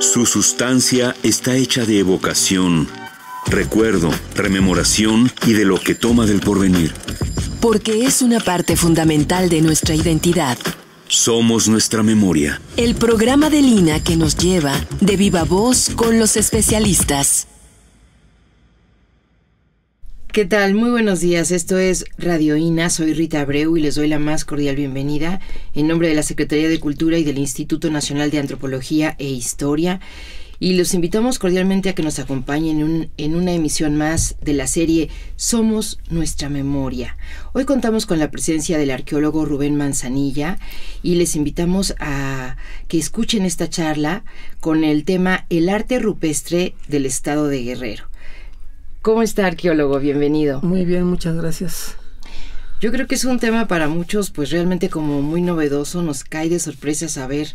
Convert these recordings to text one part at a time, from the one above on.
Su sustancia está hecha de evocación, recuerdo, rememoración y de lo que toma del porvenir. Porque es una parte fundamental de nuestra identidad. Somos nuestra memoria. El programa de Lina que nos lleva de viva voz con los especialistas. ¿Qué tal? Muy buenos días. Esto es Radio INA. Soy Rita Abreu y les doy la más cordial bienvenida en nombre de la Secretaría de Cultura y del Instituto Nacional de Antropología e Historia. Y los invitamos cordialmente a que nos acompañen en, una emisión más de la serie Somos nuestra memoria. Hoy contamos con la presencia del arqueólogo Rubén Manzanilla y les invitamos a que escuchen esta charla con el tema El arte rupestre del estado de Guerrero. ¿Cómo está, arqueólogo? Bienvenido. Muy bien, muchas gracias. Yo creo que es un tema para muchos, pues realmente como muy novedoso, nos cae de sorpresa saber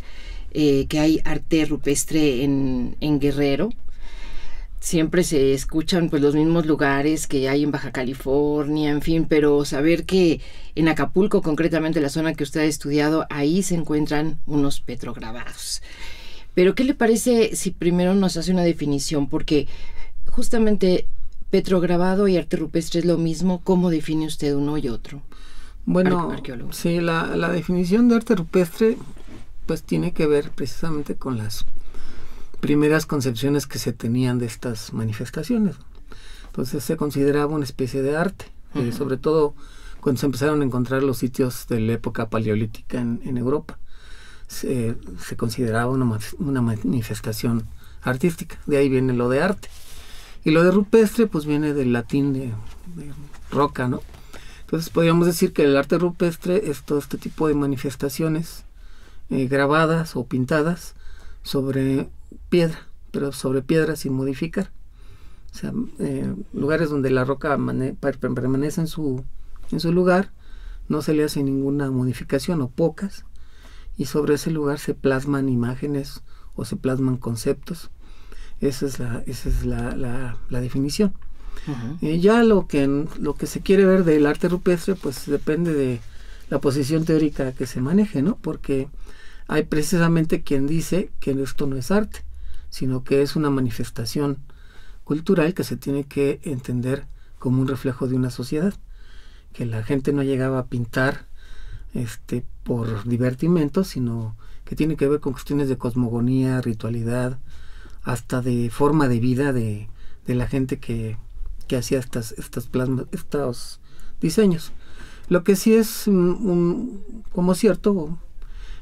eh, que hay arte rupestre en, Guerrero. Siempre se escuchan pues los mismos lugares que hay en Baja California, en fin, pero saber que en Acapulco, concretamente la zona que usted ha estudiado, ahí se encuentran unos petrograbados. Pero ¿qué le parece si primero nos hace una definición? Porque justamente petrograbado y arte rupestre es lo mismo. ¿Cómo define usted uno y otro? Bueno, sí, la, la, definición de arte rupestre pues tiene que ver precisamente con las primeras concepciones que se tenían de estas manifestaciones. Entonces se consideraba una especie de arte, eh, sobre todo cuando se empezaron a encontrar los sitios de la época paleolítica en, en Europa. Se, se consideraba una, una manifestación artística, de ahí viene lo de arte. Y lo de rupestre, pues viene del latín de, roca, ¿no? Entonces podríamos decir que el arte rupestre es todo este tipo de manifestaciones eh, grabadas o pintadas sobre piedra, pero sobre piedra sin modificar. O sea, eh, lugares donde la roca permanece en su, en su lugar, no se le hace ninguna modificación o pocas, y sobre ese lugar se plasman imágenes o se plasman conceptos esa es la, esa es la, la, definición. y ya lo que, lo que se quiere ver del arte rupestre, pues depende de la posición teórica que se maneje, ¿no? Porque hay precisamente quien dice que esto no es arte, sino que es una manifestación cultural que se tiene que entender como un reflejo de una sociedad, que la gente no llegaba a pintar este por divertimento, sino que tiene que ver con cuestiones de cosmogonía, ritualidad, hasta de forma de vida de, la gente que, hacía estas, estas estos diseños. Lo que sí es como cierto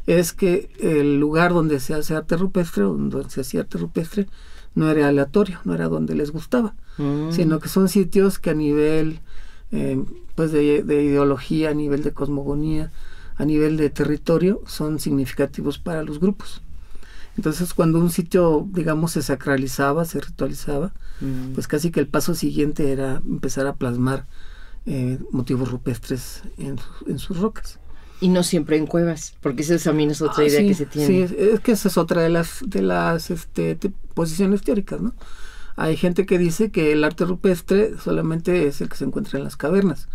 es que el lugar donde se hace arte rupestre, donde se hacía arte rupestre, no era aleatorio, no era donde les gustaba, mm. sino que son sitios que a nivel eh, pues de, de, ideología, a nivel de cosmogonía, a nivel de territorio, son significativos para los grupos. Entonces, cuando un sitio, digamos, se sacralizaba, se ritualizaba, mm. pues casi que el paso siguiente era empezar a plasmar eh, motivos rupestres en, sus rocas. Y no siempre en cuevas, porque esa también es otra ah, idea que se tiene. Sí, es que esa es otra de las, de las este, posiciones teóricas, ¿no? Hay gente que dice que el arte rupestre solamente es el que se encuentra en las cavernas.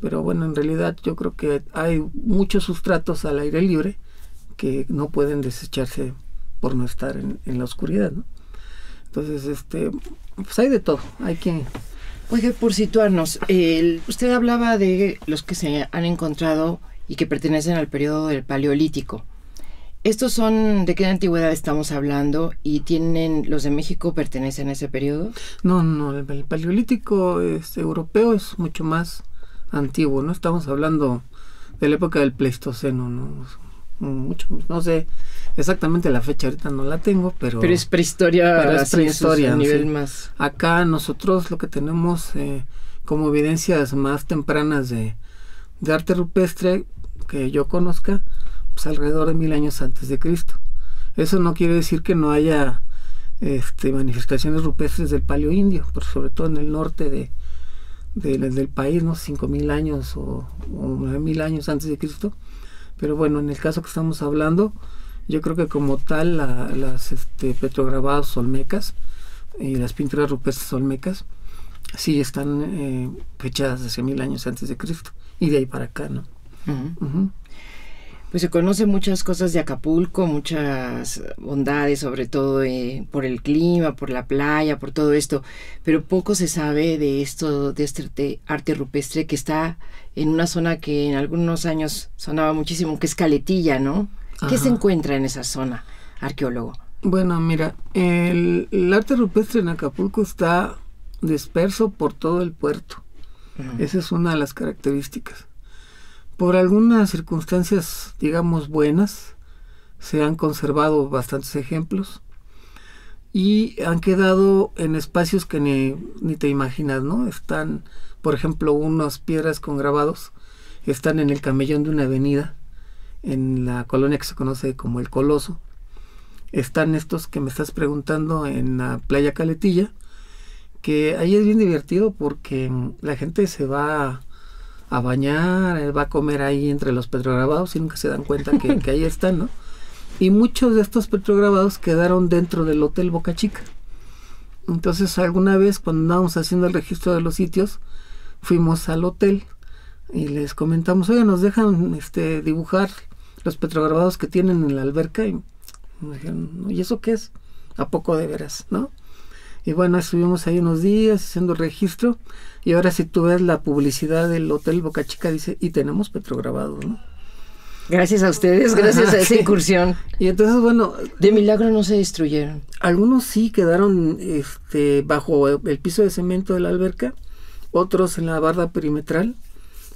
Pero bueno, en realidad yo creo que hay muchos sustratos al aire libre que no pueden desecharse por no estar en, la oscuridad, ¿no? Entonces, este, pues hay de todo, hay que... Oiga, por situarnos, usted hablaba de los que se han encontrado y que pertenecen al periodo del Paleolítico. ¿Estos son de qué antigüedad estamos hablando y tienen los de México pertenecen a ese periodo? No, no, el, Paleolítico este, europeo es mucho más antiguo, ¿no? Estamos hablando de la época del Pleistoceno, ¿no? Mucho, no sé, Exactamente la fecha ahorita no la tengo, pero... Pero es prehistoria, es prehistoria a nivel más... Acá nosotros lo que tenemos eh, como evidencias más tempranas de, arte rupestre que yo conozca, pues alrededor de mil años antes de Cristo. Eso no quiere decir que no haya este, manifestaciones rupestres del paleo indio, pero sobre todo en el norte de, del país, ¿no? Cinco mil años o, nueve mil años antes de Cristo. Pero bueno, en el caso que estamos hablando, yo creo que como tal las este, petrograbados olmecas y las pinturas rupestres olmecas sí están eh, fechadas hace mil años antes de Cristo y de ahí para acá, ¿no? Pues se conoce muchas cosas de Acapulco, muchas bondades, sobre todo eh, por el clima, por la playa, por todo esto, pero poco se sabe de esto, de este arte rupestre que está en una zona que en algunos años sonaba muchísimo, que es Caletilla, ¿no? ¿Qué se encuentra en esa zona, arqueólogo? Bueno, mira, el, arte rupestre en Acapulco está disperso por todo el puerto. Esa es una de las características por algunas circunstancias, digamos, buenas, se han conservado bastantes ejemplos y han quedado en espacios que ni, ni, te imaginas, ¿no? Están, por ejemplo, unas piedras con grabados, están en el camellón de una avenida, en la colonia que se conoce como El Coloso. Están estos que me estás preguntando en la playa Caletilla, que ahí es bien divertido porque la gente se va a bañar, eh, va a comer ahí entre los petrograbados y nunca se dan cuenta que, ahí están, ¿no? Y muchos de estos petrograbados quedaron dentro del Hotel Boca Chica. Entonces alguna vez cuando andábamos haciendo el registro de los sitios, fuimos al hotel y les comentamos, oye, nos dejan este, dibujar los petrograbados que tienen en la alberca y nos dijeron, ¿y eso qué es? ¿A poco de veras? ¿No? Y bueno, estuvimos ahí unos días haciendo registro. Y ahora si tú ves la publicidad del Hotel Boca Chica, dice, y tenemos petrograbado, ¿no? Gracias a ustedes, gracias a esa incursión. Y entonces, bueno... De milagro no se destruyeron. Algunos sí quedaron este, bajo el piso de cemento de la alberca, otros en la barda perimetral,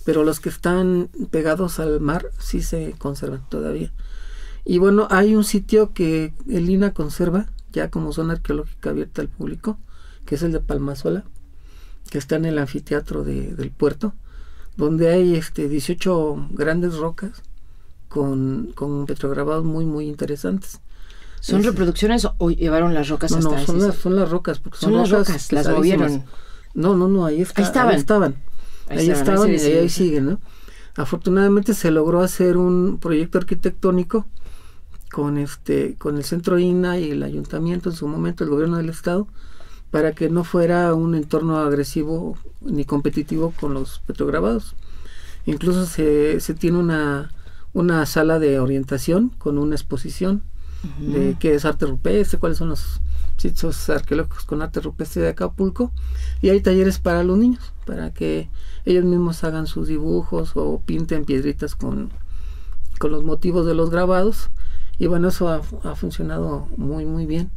pero los que están pegados al mar sí se conservan todavía. Y bueno, hay un sitio que el INA conserva, ya como zona arqueológica abierta al público, que es el de Palmasola, que está en el anfiteatro del puerto, donde hay este 18 grandes rocas con, con petrograbados muy muy interesantes. ¿Son reproducciones o llevaron las rocas hasta No, son, las, son las rocas. Porque son, las rocas, las movieron. No, no, no, ahí, estaban. Ahí estaban, ahí, estaban, y ahí, siguen, ¿no? Afortunadamente se logró hacer un proyecto arquitectónico con este con el centro INA y el ayuntamiento en su momento el gobierno del estado para que no fuera un entorno agresivo ni competitivo con los petrograbados incluso se, se tiene una una sala de orientación con una exposición de qué es arte rupestre cuáles son los sitios arqueológicos con arte rupestre de Acapulco y hay talleres para los niños para que ellos mismos hagan sus dibujos o pinten piedritas con, con los motivos de los grabados y bueno, eso ha, funcionado muy, muy bien.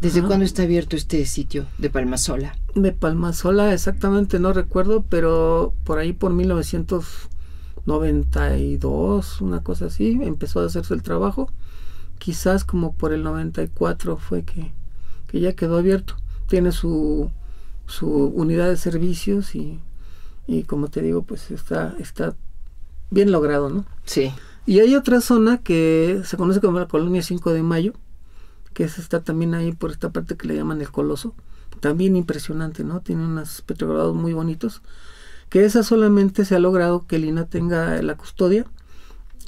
¿Desde cuándo está abierto este sitio de Palmasola? De Palmasola, exactamente no recuerdo, pero por ahí por 1992, una cosa así, empezó a hacerse el trabajo. Quizás como por el 94 fue que, que ya quedó abierto. Tiene su, su unidad de servicios y, y como te digo, pues está, está bien logrado, ¿no? Sí. Y hay otra zona que se conoce como la colonia 5 de Mayo, que está también ahí por esta parte que le llaman el Coloso. También impresionante, ¿no? Tiene unos petrogrados muy bonitos. Que esa solamente se ha logrado que Lina tenga la custodia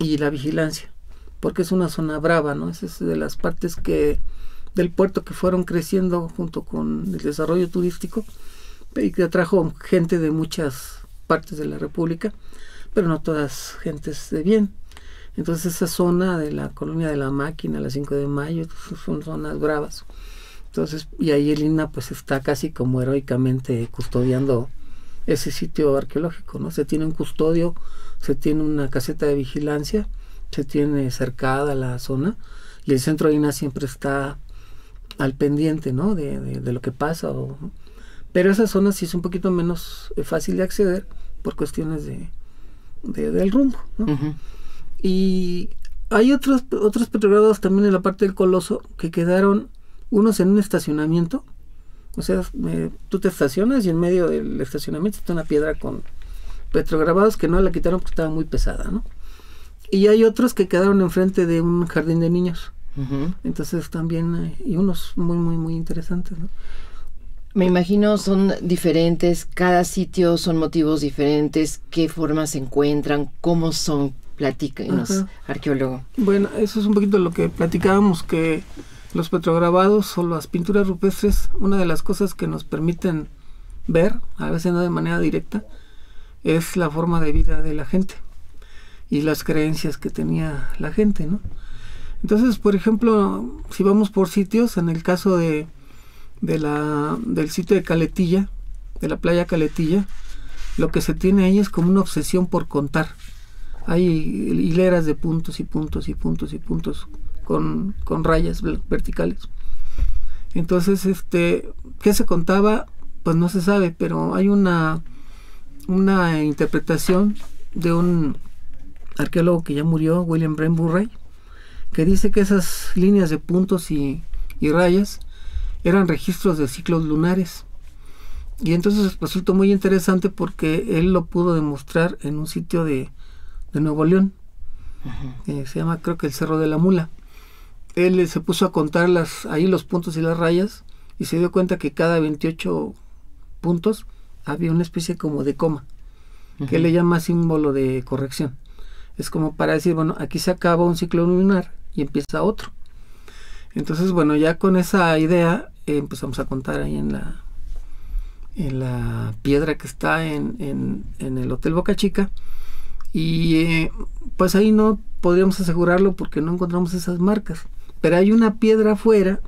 y la vigilancia, porque es una zona brava, ¿no? Esa es de las partes que del puerto que fueron creciendo junto con el desarrollo turístico y que atrajo gente de muchas partes de la República, pero no todas gentes de bien. Entonces esa zona de la colonia de la máquina, la 5 de mayo, son zonas bravas. Entonces, y ahí el INA pues está casi como heroicamente custodiando ese sitio arqueológico, ¿no? Se tiene un custodio, se tiene una caseta de vigilancia, se tiene cercada la zona y el centro de INA siempre está al pendiente, ¿no? De, de, lo que pasa. pero esa zona sí es un poquito menos eh, fácil de acceder por cuestiones de, del rumbo, ¿no? Y hay otros, otros petrogrados también en la parte del Coloso que quedaron unos en un estacionamiento. O sea, tú te estacionas y en medio del estacionamiento está una piedra con petrograbados que no la quitaron porque estaba muy pesada, ¿no? Y hay otros que quedaron enfrente de un jardín de niños. Entonces también y unos muy, muy, muy interesantes, ¿no? Me imagino son diferentes, cada sitio son motivos diferentes, qué formas se encuentran, cómo son Platíquenos, arqueólogo. Bueno, eso es un poquito lo que platicábamos, que los petrograbados o las pinturas rupestres, una de las cosas que nos permiten ver, a veces no de manera directa, es la forma de vida de la gente. y las creencias que tenía la gente, ¿no? Entonces, por ejemplo, si vamos por sitios, en el caso de, la, del sitio de Caletilla, de la playa Caletilla, lo que se tiene ahí es como una obsesión por contar. Hay hileras de puntos y puntos y puntos y puntos con, con rayas verticales. Entonces, este, ¿qué se contaba? Pues no se sabe, pero hay una, una interpretación de un arqueólogo que ya murió, William Brent Burray, que dice que esas líneas de puntos y, rayas eran registros de ciclos lunares. Y entonces resultó muy interesante porque él lo pudo demostrar en un sitio de, Nuevo León. se llama creo que el Cerro de la Mula. Él se puso a contar las, ahí los puntos y las rayas y se dio cuenta que cada 28 puntos había una especie como de coma, que le llama símbolo de corrección. Es como para decir, bueno, aquí se acaba un ciclo lunar y empieza otro. Entonces, bueno, ya con esa idea eh, empezamos a contar ahí en la, en la piedra que está en, en, el Hotel Boca Chica. Y eh, pues ahí no podríamos asegurarlo porque no encontramos esas marcas. Pero hay una piedra afuera,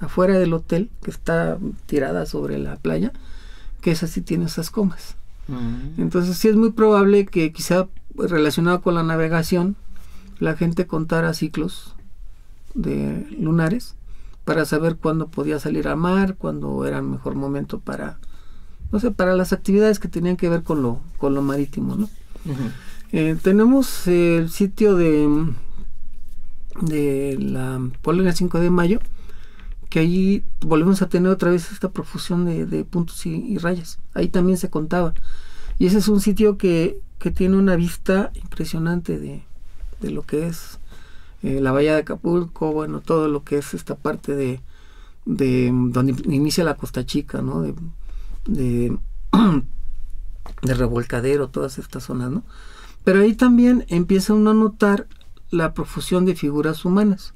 afuera del hotel, que está tirada sobre la playa, que esa sí tiene esas comas. Mm. Entonces sí es muy probable que quizá relacionado con la navegación, la gente contara ciclos de lunares para saber cuándo podía salir a mar, cuándo era el mejor momento para, no sé, para las actividades que tenían que ver con lo, con lo marítimo, ¿no? Eh, tenemos el sitio de, de la Polonia 5 de mayo, que ahí volvemos a tener otra vez esta profusión de, puntos y, rayas. Ahí también se contaba. Y ese es un sitio que, que tiene una vista impresionante de, de lo que es eh, la bahía de Acapulco, bueno, todo lo que es esta parte de, de donde inicia la Costa Chica, ¿no? De, de, de, revolcadero, todas estas zonas, ¿no? Pero ahí también empieza uno a notar la profusión de figuras humanas,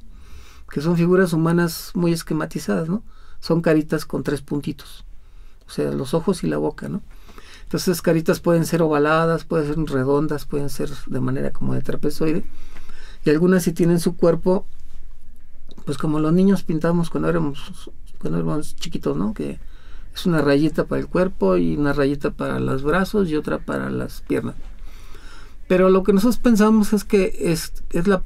que son figuras humanas muy esquematizadas, ¿no? Son caritas con tres puntitos, o sea, los ojos y la boca, ¿no? Entonces caritas pueden ser ovaladas, pueden ser redondas, pueden ser de manera como de trapezoide. Y algunas sí tienen su cuerpo, pues como los niños pintamos cuando éramos, cuando éramos chiquitos, ¿no? Que es una rayita para el cuerpo y una rayita para los brazos y otra para las piernas. Pero lo que nosotros pensamos es que es, es, la,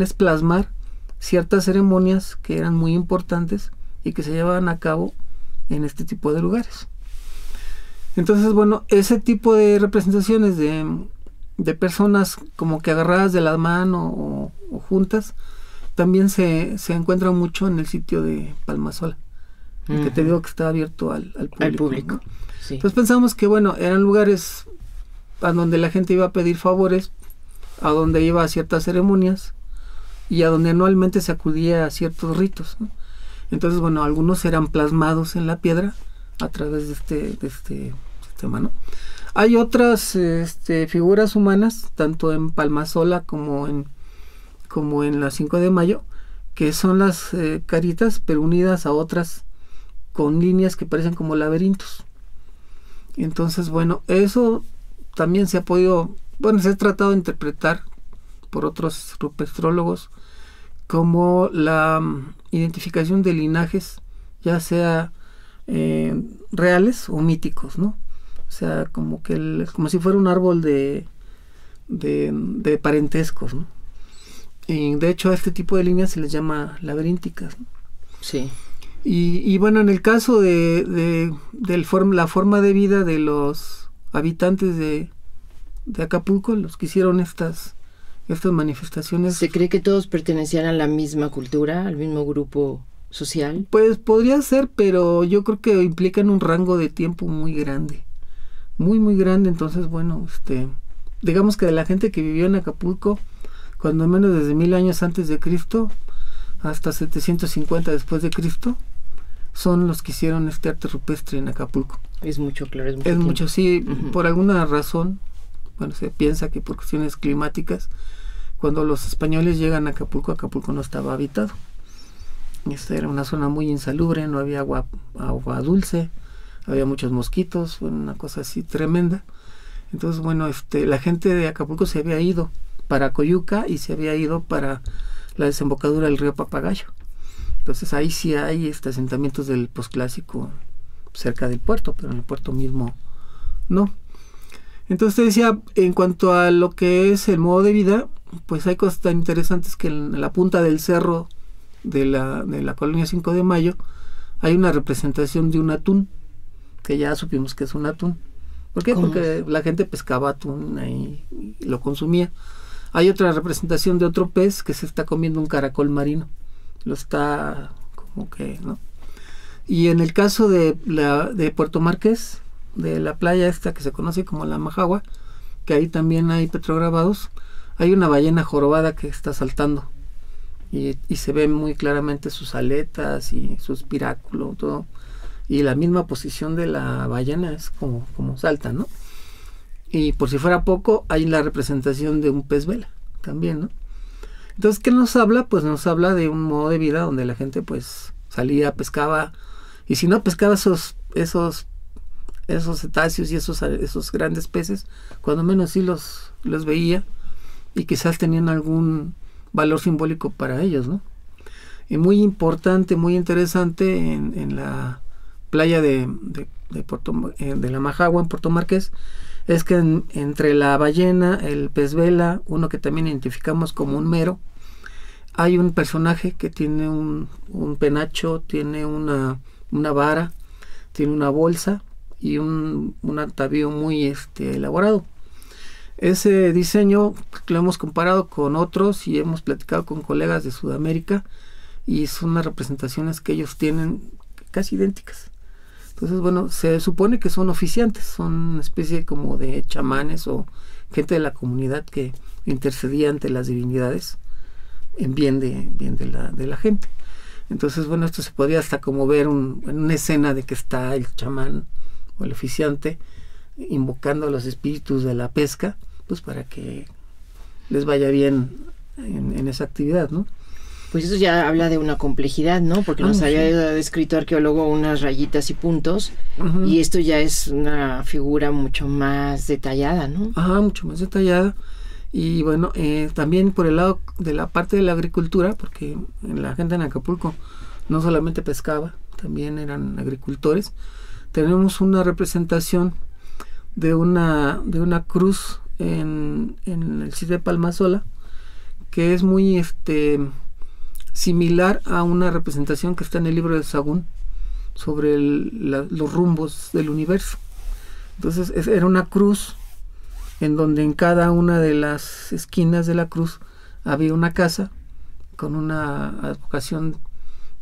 es plasmar ciertas ceremonias que eran muy importantes y que se llevaban a cabo en este tipo de lugares. Entonces, bueno, ese tipo de representaciones de, de personas como que agarradas de la mano o, juntas, también se, se encuentra mucho en el sitio de Palmasola, que te digo que está abierto al, público. Entonces pensamos que, bueno, eran lugares a donde la gente iba a pedir favores, a donde iba a ciertas ceremonias y a donde anualmente se acudía a ciertos ritos. Entonces, bueno, algunos eran plasmados en la piedra a través de este, de este sistema, ¿no? Hay otras este, figuras humanas, tanto en Palmasola como en, como en la 5 de mayo, que son las eh, caritas, pero unidas a otras con líneas que parecen como laberintos. Entonces, bueno, eso también se ha podido, bueno, se ha tratado de interpretar por otros rupestrólogos como la mm, identificación de linajes, ya sea eh, reales o míticos, ¿no? O sea, como que el, como si fuera un árbol de, de, parentescos, ¿no? Y de hecho a este tipo de líneas se les llama laberínticas. Sí. Y, bueno, en el caso de, de del la forma de vida de los habitantes de, de Acapulco, los que hicieron estas, estas manifestaciones. ¿Se cree que todos pertenecían a la misma cultura, al mismo grupo social? Pues podría ser, pero yo creo que implican un rango de tiempo muy grande. Muy muy grande entonces bueno este digamos que de la gente que vivió en Acapulco cuando menos desde mil años antes de Cristo hasta 750 después de Cristo son los que hicieron este arte rupestre en Acapulco. Es mucho claro es mucho, es mucho sí por alguna razón bueno se piensa que por cuestiones climáticas cuando los españoles llegan a Acapulco Acapulco no estaba habitado esta era una zona muy insalubre no había agua agua dulce había muchos mosquitos, fue una cosa así tremenda. Entonces, bueno, este, la gente de Acapulco se había ido para Coyuca y se había ido para la desembocadura del río Papagayo. Entonces ahí sí hay este, asentamientos del posclásico cerca del puerto, pero en el puerto mismo no. Entonces decía, en cuanto a lo que es el modo de vida, pues hay cosas tan interesantes que en la punta del cerro de la, de la colonia 5 de Mayo hay una representación de un atún, que ya supimos que es un atún. ¿Por qué? Porque la gente pescaba atún y lo consumía. Hay otra representación de otro pez que se está comiendo un caracol marino. Lo está como que, ¿no? Y en el caso de, la, de Puerto Marqués, de la playa esta que se conoce como la Majagua, que ahí también hay petrograbados, hay una ballena jorobada que está saltando. Y, se ven muy claramente sus aletas y su espiráculo, todo y la misma posición de la ballena es como, como salta, ¿no? Y por si fuera poco, hay la representación de un pez vela también, ¿no? Entonces, ¿qué nos habla? Pues nos habla de un modo de vida donde la gente pues salía, pescaba, y si no pescaba esos, esos, esos cetáceos y esos, esos grandes peces, cuando menos sí los, los veía y quizás tenían algún valor simbólico para ellos, ¿no? Y muy importante, muy interesante en, en la playa de, de, Puerto, eh, de la Majagua en Puerto Marqués es que entre la ballena, el pez vela, uno que también identificamos como un mero, hay un personaje que tiene un, un penacho, tiene una, una, vara, tiene una bolsa y un, un atavío muy este, elaborado. Ese diseño lo hemos comparado con otros y hemos platicado con colegas de Sudamérica y son las representaciones que ellos tienen casi idénticas. Entonces, bueno, se supone que son oficiantes, son una especie como de chamanes o gente de la comunidad que intercedía ante las divinidades en bien de, bien de, la, de la gente. Entonces, bueno, esto se podría hasta como ver en una escena de que está el chamán o el oficiante invocando a los espíritus de la pesca, pues para que les vaya bien en, en esa actividad, ¿no? Pues eso ya habla de una complejidad, ¿no? Porque nos ah, había descrito arqueólogo unas rayitas y puntos y esto ya es una figura mucho más detallada, ¿no? Ajá, mucho más detallada. Y bueno, eh, también por el lado de la parte de la agricultura, porque la gente en Acapulco no solamente pescaba, también eran agricultores. Tenemos una representación de una, de una cruz en, en el de Palmasola, que es muy este similar a una representación que está en el libro de Sagún sobre los rumbos del universo. Entonces era una cruz en donde en cada una de las esquinas de la cruz había una casa con una advocación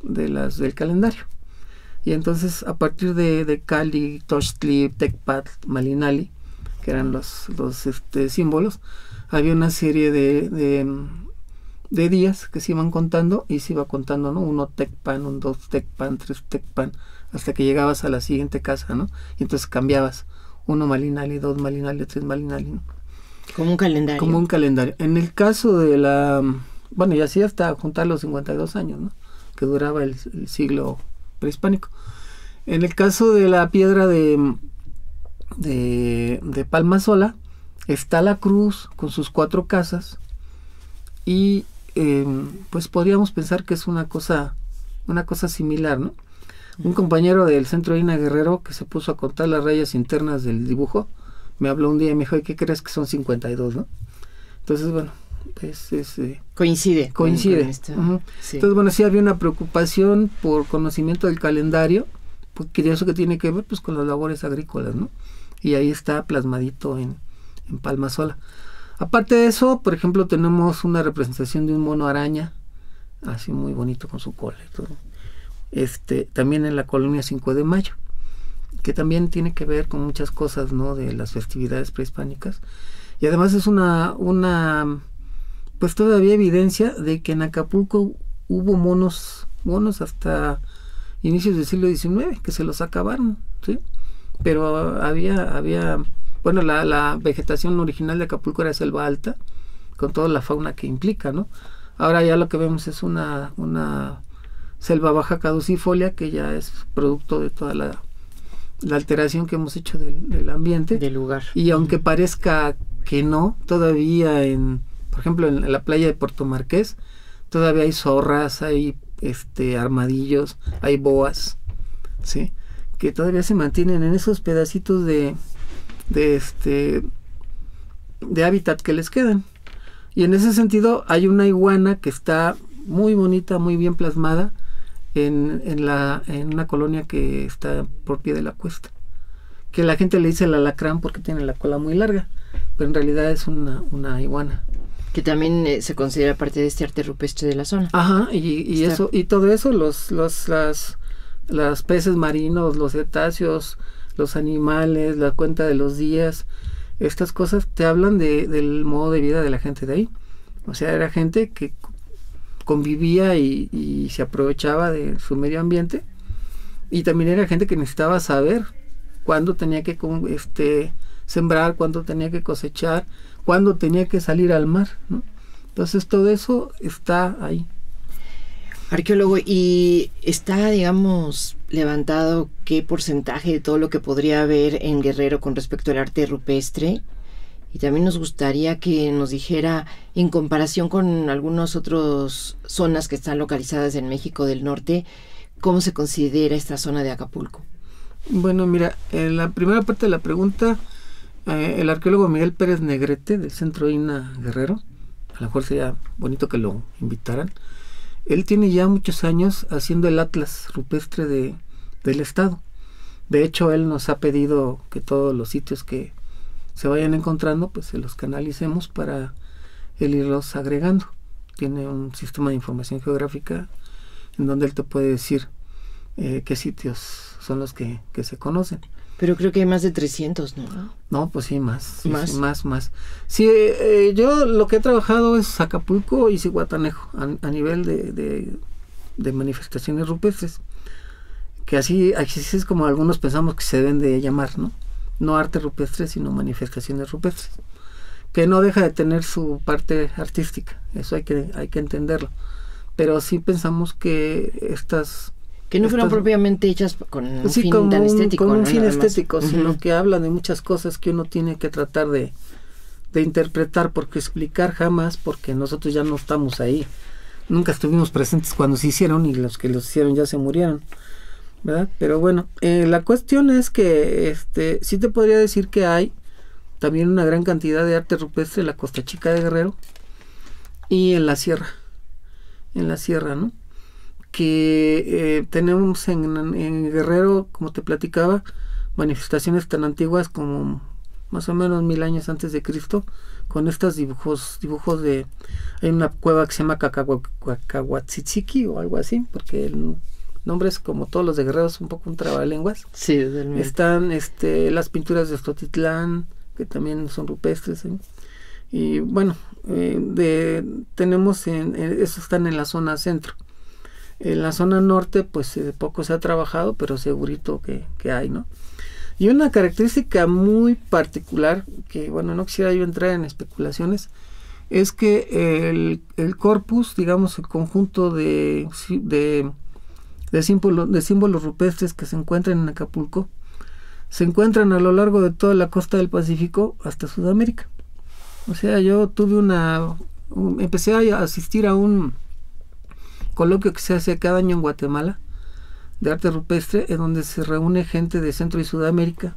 de las del calendario. Y entonces a partir de, Cali, Tochtli, Tecpat, Malinali, que eran los, los este, símbolos, había una serie de, de días que se iban contando y se iba contando, ¿no? Uno Tecpan, un dos Tecpan, tres Tecpan, hasta que llegabas a la siguiente casa, ¿no? Y entonces cambiabas uno Malinali, dos Malinali, tres Malinali, Como un calendario. Como un calendario. En el caso de la, bueno, y así hasta juntar los 52 años, ¿no? Que duraba el, siglo prehispánico. En el caso de la piedra de, de, de Palma Sola, está la cruz con sus cuatro casas y Em, pues podríamos pensar que es una cosa, una cosa similar, ¿no? Un compañero del centro de Ina Guerrero que se puso a contar las rayas internas del dibujo, me habló un día y me dijo, ¿qué crees que son 52, no? Entonces, bueno, es, eh, coincide. Coincide. Entonces, bueno, sí había una preocupación por conocimiento del calendario, porque eso que tiene que ver pues con las labores agrícolas, ¿no? Y ahí está plasmadito en, en Palma Sola. Aparte de eso, por ejemplo, tenemos una representación de un mono araña, así muy bonito con su cola. Este, también en la colonia 5 de mayo, que también tiene que ver con muchas cosas, ¿no? De las festividades prehispánicas. Y además es una, una, pues todavía evidencia de que en Acapulco hubo monos, monos hasta inicios del siglo XIX, que se los acabaron, ¿sí? Pero había, había bueno, la, vegetación original de Acapulco era selva alta, con toda la fauna que implica, ¿no? Ahora ya lo que vemos es una, una selva baja caducifolia que ya es producto de toda la la alteración que hemos hecho del, ambiente. Del lugar. Y aunque parezca que no, todavía en, por ejemplo, en la playa de Puerto Marqués, todavía hay zorras, hay este armadillos, hay boas, ¿sí? Que todavía se mantienen en esos pedacitos de, de este de hábitat que les quedan. Y en ese sentido hay una iguana que está muy bonita, muy bien plasmada en, en, la, en una colonia que está por pie de la cuesta. Que la gente le dice el alacrán porque tiene la cola muy larga, pero en realidad es una, una iguana. Que también eh, se considera parte de este arte rupestre de la zona. Ajá, y, y eso, y todo eso, los, los, las, las peces marinos, los cetáceos, los animales, la cuenta de los días, estas cosas te hablan de, del modo de vida de la gente de ahí. O sea, era gente que convivía y, se aprovechaba de su medio ambiente y también era gente que necesitaba saber cuándo tenía que este, sembrar, cuándo tenía que cosechar, cuándo tenía que salir al mar. Entonces todo eso está ahí. Arqueólogo, ¿y está, digamos, levantado qué porcentaje de todo lo que podría haber en Guerrero con respecto al arte rupestre? Y también nos gustaría que nos dijera, en comparación con algunas otras zonas que están localizadas en México del Norte, cómo se considera esta zona de Acapulco. Bueno, mira, en la primera parte de la pregunta, eh, el arqueólogo Miguel Pérez Negrete del Centro INA Guerrero, a lo mejor sería bonito que lo invitaran, él tiene ya muchos años haciendo el atlas rupestre de, del estado. De hecho, él nos ha pedido que todos los sitios que se vayan encontrando, pues se los canalicemos para él irlos agregando. Tiene un sistema de información geográfica en donde él te puede decir eh, qué sitios son los que, que se conocen. Pero creo que hay más de 300, ¿no? No, pues sí, más. más. más, más. Sí, eh, yo lo que he trabajado es Acapulco y Cihuatanejo, a, nivel de, de, manifestaciones rupestres. Que así, así es como algunos pensamos que se deben de llamar, ¿no? No arte rupestre, sino manifestaciones rupestres. Que no deja de tener su parte artística, eso hay que, hay que entenderlo. Pero sí pensamos que estas que no fueron propiamente hechas con un fin tan estético. Con un fin estético, sino que hablan de muchas cosas que uno tiene que tratar de, de interpretar, porque explicar jamás, porque nosotros ya no estamos ahí. Nunca estuvimos presentes cuando se hicieron y los que los hicieron ya se murieron. ¿verdad? Pero bueno, eh, la cuestión es que este sí te podría decir que hay también una gran cantidad de arte rupestre en la Costa Chica de Guerrero y en la sierra. En la sierra, ¿no? Que eh, tenemos en, Guerrero, como te platicaba, manifestaciones tan antiguas como más o menos mil años antes de Cristo, con estos dibujos, dibujos de, hay una cueva que se llama Cacahuatzitziki o algo así, porque el nombre es como todos los de Guerrero, es un poco un trabalenguas. Sí, Están este, las pinturas de Estotitlán, que también son rupestres. ¿eh? Y bueno, eh, de, tenemos, en, eso están en la zona centro. En la zona norte, pues eh, poco se ha trabajado, pero segurito que, hay, ¿no? Y una característica muy particular, que bueno, no quisiera yo entrar en especulaciones, es que el, corpus, digamos, el conjunto de, de, de, símbolos, de símbolos rupestres que se encuentran en Acapulco, se encuentran a lo largo de toda la costa del Pacífico hasta Sudamérica. O sea, yo tuve una... empecé a asistir a un coloquio que se hace cada año en Guatemala de arte rupestre, en donde se reúne gente de Centro y Sudamérica.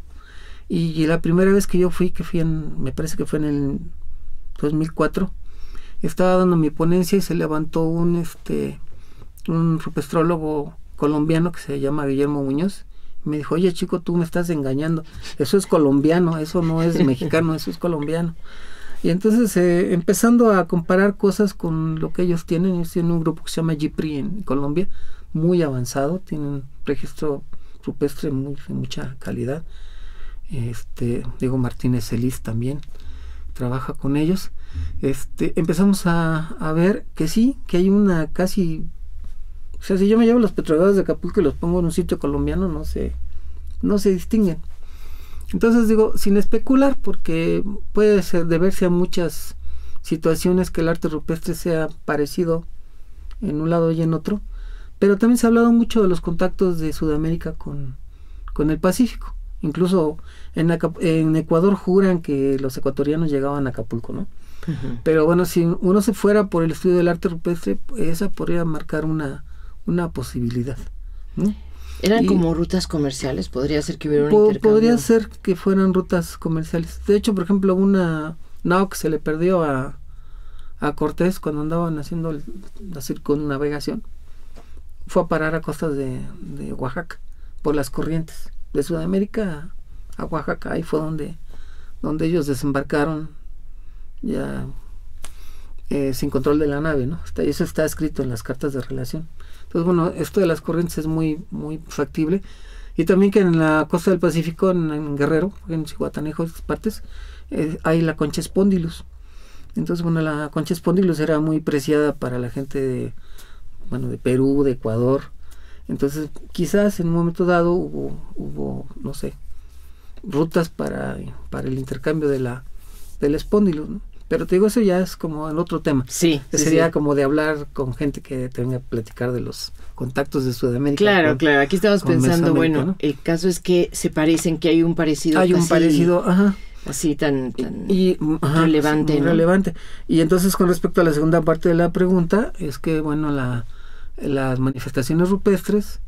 Y, la primera vez que yo fui, que fui me parece que fue en el 2004, estaba dando mi ponencia y se levantó un, este, un rupestrólogo colombiano que se llama Guillermo Muñoz. Y me dijo, oye chico, tú me estás engañando. Eso es colombiano, eso no es mexicano, eso es colombiano. Y entonces, eh, empezando a comparar cosas con lo que ellos tienen, ellos tienen un grupo que se llama GIPRI en Colombia, muy avanzado, tienen registro rupestre muy, de mucha calidad. Este, Diego Martínez Celis también trabaja con ellos. Este, empezamos a, a, ver que sí, que hay una casi. O sea, si yo me llevo los petroleros de Acapulco y los pongo en un sitio colombiano, no se, no se distinguen. Entonces digo, sin especular, porque puede ser deberse a muchas situaciones que el arte rupestre sea parecido en un lado y en otro, pero también se ha hablado mucho de los contactos de Sudamérica con, con el Pacífico. Incluso en, en Ecuador juran que los ecuatorianos llegaban a Acapulco, ¿no? Pero bueno, si uno se fuera por el estudio del arte rupestre, esa podría marcar una, una posibilidad. ¿Eran como rutas comerciales? ¿Podría ser que hubiera un intercambio? Podría ser que fueran rutas comerciales. De hecho, por ejemplo, una nao que se le perdió a, a Cortés cuando andaban haciendo la circunnavegación fue a parar a costas de, de, Oaxaca por las corrientes de Sudamérica a Oaxaca. Ahí fue donde, donde ellos desembarcaron ya eh, sin control de la nave, ¿no? eso está escrito en las cartas de relación. Entonces, bueno, esto de las corrientes es muy, muy factible. Y también que en la costa del Pacífico, en, Guerrero, en Chihuatanejo, estas partes, eh, hay la concha espondilus. Entonces, bueno, la concha espondilus era muy preciada para la gente de, bueno, de Perú, de Ecuador. Entonces, quizás en un momento dado hubo, hubo no sé, rutas para, para el intercambio de la, del espondilus, ¿no? Pero te digo, eso ya es como en otro tema. Sí. sería como de hablar con gente que tenga que platicar de los contactos de Sudamérica. Claro, claro. Aquí estamos pensando, bueno, el caso es que se parecen, que hay un parecido. Hay un parecido, ajá. Así tan, y, relevante. relevante. Y entonces, con respecto a la segunda parte de la pregunta, es que, bueno, la, las manifestaciones rupestres,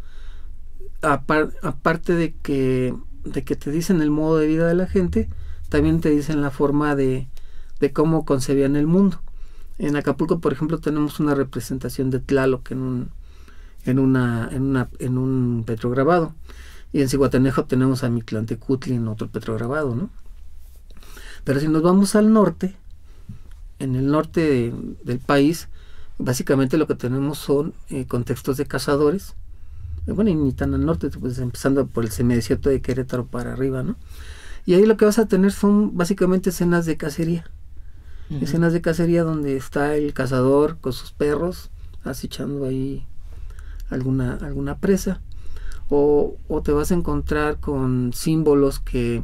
aparte de que, de que te dicen el modo de vida de la gente, también te dicen la forma de de cómo concebían el mundo. En Acapulco, por ejemplo, tenemos una representación de Tlaloc en un, en una, en una, en un petrograbado. Y en Cihuatanejo tenemos a Mictlantecutli en otro petrograbado, ¿no? Pero si nos vamos al norte, en el norte del país, básicamente lo que tenemos son eh, contextos de cazadores. Bueno, y ni tan al norte, pues empezando por el semidesierto de Querétaro para arriba, ¿no? Y ahí lo que vas a tener son básicamente escenas de cacería escenas de cacería donde está el cazador con sus perros acechando ahí alguna, alguna presa. O, o, te vas a encontrar con símbolos que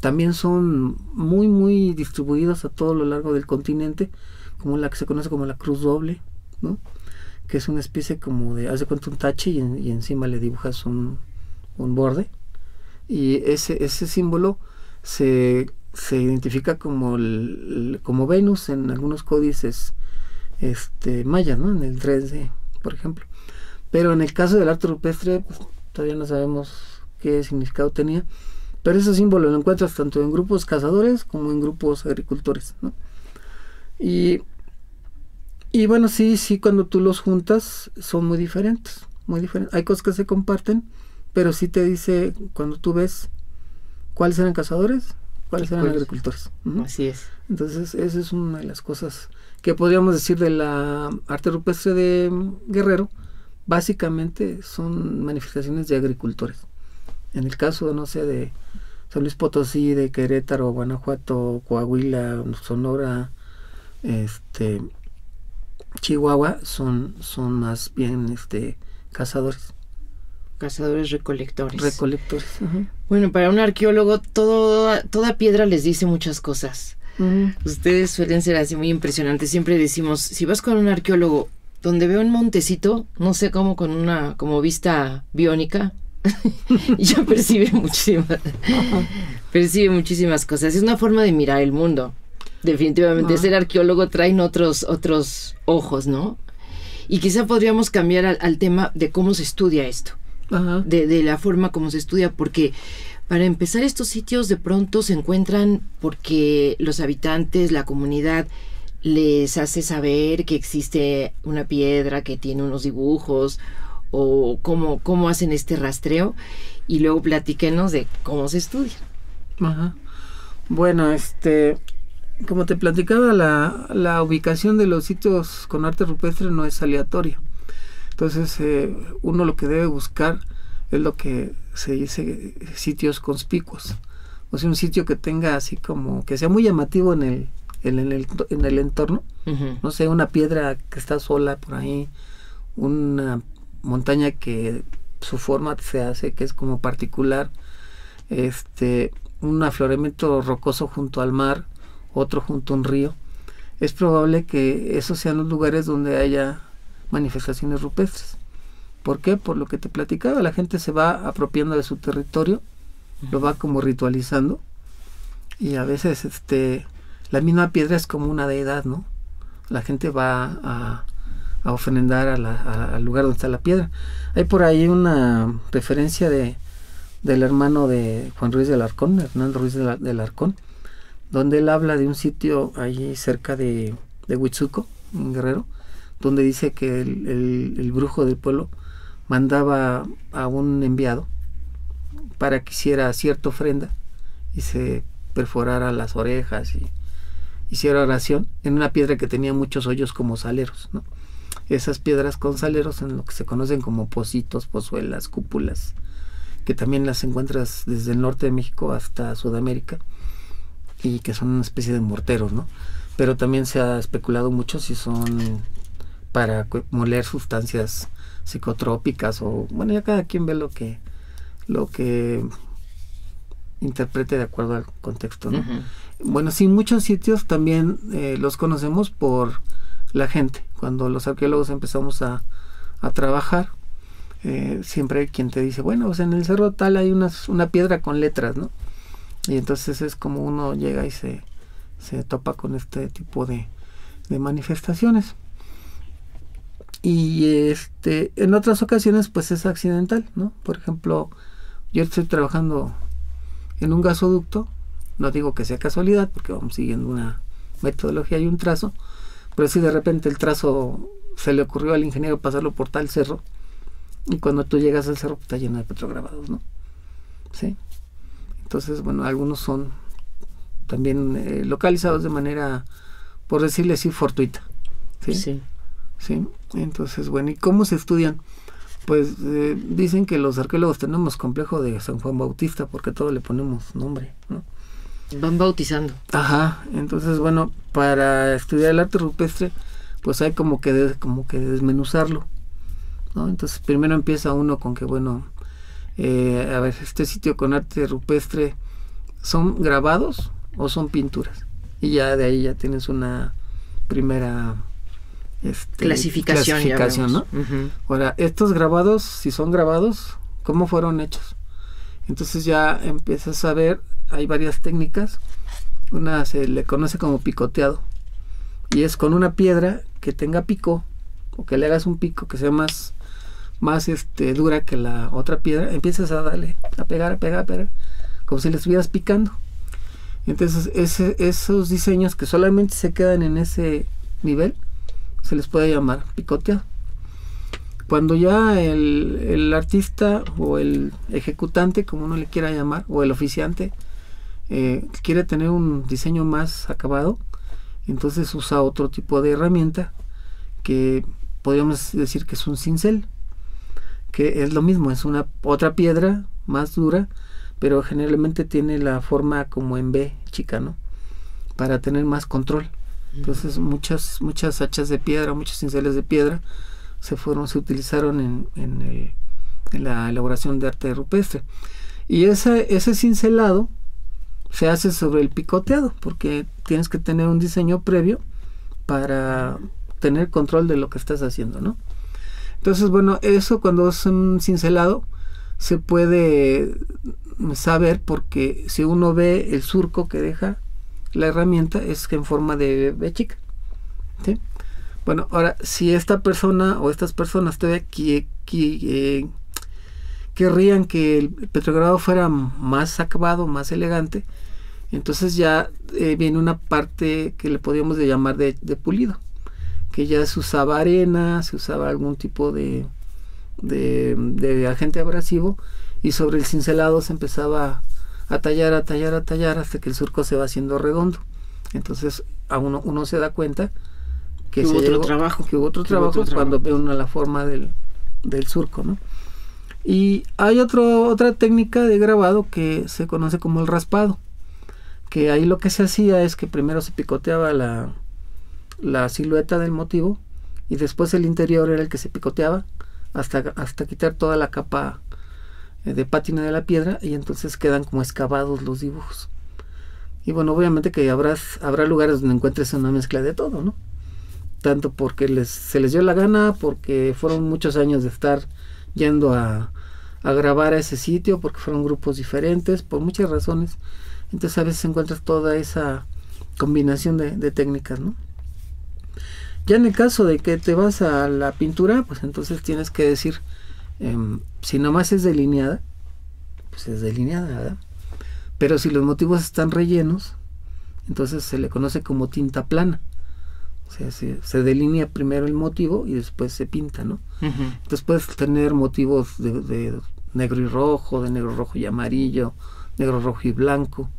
también son muy muy distribuidos a todo lo largo del continente, como la que se conoce como la cruz doble, ¿no? que es una especie como de, haz de cuenta un tache y, y encima le dibujas un, un borde. Y ese, ese símbolo se se identifica como, el, como Venus en algunos códices este, mayas, ¿no? en el 3D, por ejemplo. Pero en el caso del arte rupestre, pues, todavía no sabemos qué significado tenía. Pero ese símbolo lo encuentras tanto en grupos cazadores como en grupos agricultores. Y, y bueno, sí, sí, cuando tú los juntas son muy diferentes. Muy diferentes. Hay cosas que se comparten, pero sí te dice, cuando tú ves cuáles eran cazadores, cuáles eran agricultores. Así es. Entonces, esa es una de las cosas que podríamos decir de la arte rupestre de Guerrero. Básicamente son manifestaciones de agricultores. En el caso, no sé, de San Luis Potosí, de Querétaro, Guanajuato, Coahuila, Sonora, este, Chihuahua, son, son más bien este, cazadores. Cazadores recolectores. Recolectores. Bueno, para un arqueólogo todo, toda piedra les dice muchas cosas. Ustedes suelen ser así muy impresionantes. Siempre decimos, si vas con un arqueólogo donde veo un montecito, no sé cómo con una como vista biónica, ya percibe muchísimas, percibe muchísimas cosas. Es una forma de mirar el mundo. Definitivamente, ser arqueólogo traen otros, otros ojos, ¿no? Y quizá podríamos cambiar al tema de cómo se estudia esto de, la forma como se estudia, porque para empezar estos sitios de pronto se encuentran porque los habitantes, la comunidad, les hace saber que existe una piedra que tiene unos dibujos o cómo, cómo hacen este rastreo y luego platíquenos de cómo se estudia. Bueno, este, como te platicaba, la, la ubicación de los sitios con arte rupestre no es aleatoria. Entonces, eh, uno lo que debe buscar es lo que se dice sitios conspicuos. O sea, un sitio que tenga así como, que sea muy llamativo en el, en el, en el entorno. No sé, una piedra que está sola por ahí, una montaña que su forma se hace, que es como particular, este, un afloramiento rocoso junto al mar, otro junto a un río. Es probable que esos sean los lugares donde haya manifestaciones rupestres. ¿Por qué? Por lo que te platicaba, la gente se va apropiando de su territorio, lo va como ritualizando y a veces este la misma piedra es como una deidad, ¿no? La gente va a, a ofrendar al lugar donde está la piedra. Hay por ahí una referencia de del hermano de Juan Ruiz del Arcón, Hernando Ruiz del Arcón, donde él habla de un sitio allí cerca de, de Huitzuco, en Guerrero, donde dice que el, brujo del pueblo mandaba a un enviado para que hiciera cierta ofrenda y se perforara las orejas y hiciera oración en una piedra que tenía muchos hoyos como saleros. Esas piedras con saleros en lo que se conocen como pocitos, pozuelas, cúpulas, que también las encuentras desde el norte de México hasta Sudamérica y que son una especie de morteros, ¿no? Pero también se ha especulado mucho si son para moler sustancias psicotrópicas o bueno ya cada quien ve lo que lo que interprete de acuerdo al contexto ¿no? bueno sí muchos sitios también eh, los conocemos por la gente. Cuando los arqueólogos empezamos a, a trabajar eh, siempre hay quien te dice bueno pues en el cerro tal hay una, una piedra con letras no y entonces es como uno llega y se, se topa con este tipo de, de manifestaciones y este en otras ocasiones pues es accidental no por ejemplo yo estoy trabajando en un gasoducto no digo que sea casualidad porque vamos siguiendo una metodología y un trazo pero si de repente el trazo se le ocurrió al ingeniero pasarlo por tal cerro y cuando tú llegas al cerro está lleno de petrograbados no sí. Entonces bueno algunos son también eh, localizados de manera por decirle así fortuita sí. ¿Sí? Entonces, bueno, ¿y cómo se estudian? Pues eh, dicen que los arqueólogos tenemos complejo de San Juan Bautista porque todo le ponemos nombre, ¿no? Van bautizando. Ajá, entonces bueno, para estudiar el arte rupestre, pues hay como que como que desmenuzarlo, ¿no? Entonces primero empieza uno con que bueno, eh, a ver, este sitio con arte rupestre, ¿son grabados o son pinturas? Y ya de ahí ya tienes una primera este, clasificación, ¿no? Ahora, estos grabados, si son grabados, ¿cómo fueron hechos? Entonces ya empiezas a ver, hay varias técnicas. Una se le conoce como picoteado. Y es con una piedra que tenga pico, o que le hagas un pico que sea más, más este, dura que la otra piedra, empiezas a darle, a pegar, a pegar, a pegar, como si le estuvieras picando. Entonces, ese, esos diseños que solamente se quedan en ese nivel, se les puede llamar picoteado. Cuando ya el, artista o el ejecutante, como uno le quiera llamar, o el oficiante, eh, quiere tener un diseño más acabado, entonces usa otro tipo de herramienta que podríamos decir que es un cincel, que es lo mismo, es una otra piedra más dura, pero generalmente tiene la forma como en B chica, ¿no? Para tener más control. Entonces muchas, muchas hachas de piedra, muchos cinceles de piedra se fueron, se utilizaron en, en, la elaboración de arte rupestre. Y ese, ese cincelado se hace sobre el picoteado, porque tienes que tener un diseño previo para tener control de lo que estás haciendo, ¿no? Entonces, bueno, eso cuando es un cincelado se puede saber porque si uno ve el surco que deja la herramienta es en forma de B chica. Bueno, ahora, si esta persona o estas personas todavía eh, querrían que el petrogrado fuera más acabado, más elegante, entonces ya eh, viene una parte que le podríamos llamar de, pulido, que ya se usaba arena, se usaba algún tipo de, de, de agente abrasivo y sobre el cincelado se empezaba a tallar, a tallar, a tallar hasta que el surco se va haciendo redondo. Entonces a uno, uno se da cuenta que, hubo otro trabajo. Que hubo otro, trabajo, cuando ve uno la forma del, del surco, ¿no? Y hay otro, otra técnica de grabado que se conoce como el raspado, que ahí lo que se hacía es que primero se picoteaba la, la silueta del motivo y después el interior era el que se picoteaba hasta, hasta quitar toda la capa de pátina de la piedra y entonces quedan como excavados los dibujos. Y bueno, obviamente que habrás, habrá lugares donde encuentres una mezcla de todo, ¿no? Tanto porque les, se les dio la gana, porque fueron muchos años de estar yendo a, a grabar a ese sitio porque fueron grupos diferentes, por muchas razones. Entonces a veces encuentras toda esa combinación de, técnicas, ¿no? Ya en el caso de que te vas a la pintura, pues entonces tienes que decir, em, si nomás es delineada, pues es delineada, ¿verdad? Pero si los motivos están rellenos, entonces se le conoce como tinta plana. O sea, se, delinea primero el motivo y después se pinta, ¿no? Entonces puedes tener motivos de, negro y rojo, de negro, rojo y amarillo, negro, rojo y blanco.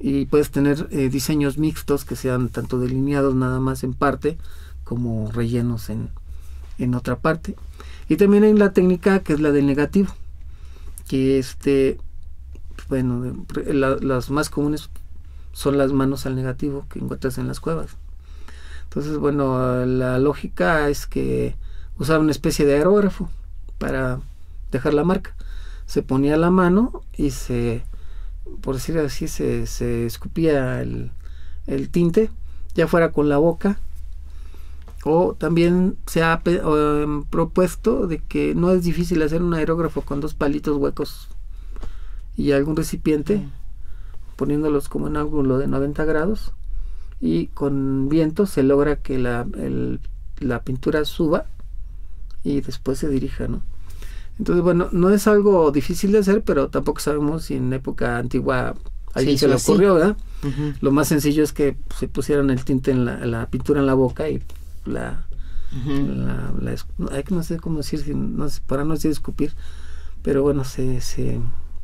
Y puedes tener eh, diseños mixtos que sean tanto delineados nada más en parte como rellenos en, en otra parte. Y también hay la técnica que es la del negativo, que este, bueno, las más comunes son las manos al negativo que encuentras en las cuevas. Entonces, bueno, la lógica es que usaba una especie de aerógrafo para dejar la marca. Se ponía la mano y se, por decir así, se, se escupía el, el, tinte, ya fuera con la boca. O también se ha em, propuesto de que no es difícil hacer un aerógrafo con dos palitos huecos y algún recipiente, poniéndolos como en ángulo de 90 grados y con viento se logra que la, la pintura suba y después se dirija, ¿no? Entonces, bueno, no es algo difícil de hacer, pero tampoco sabemos si en época antigua alguien se le ocurrió, ¿verdad? Lo más sencillo es que se pusieran el tinte en la, la pintura en la boca y la, no sé cómo decir, no, para no decir escupir, pero bueno, se, se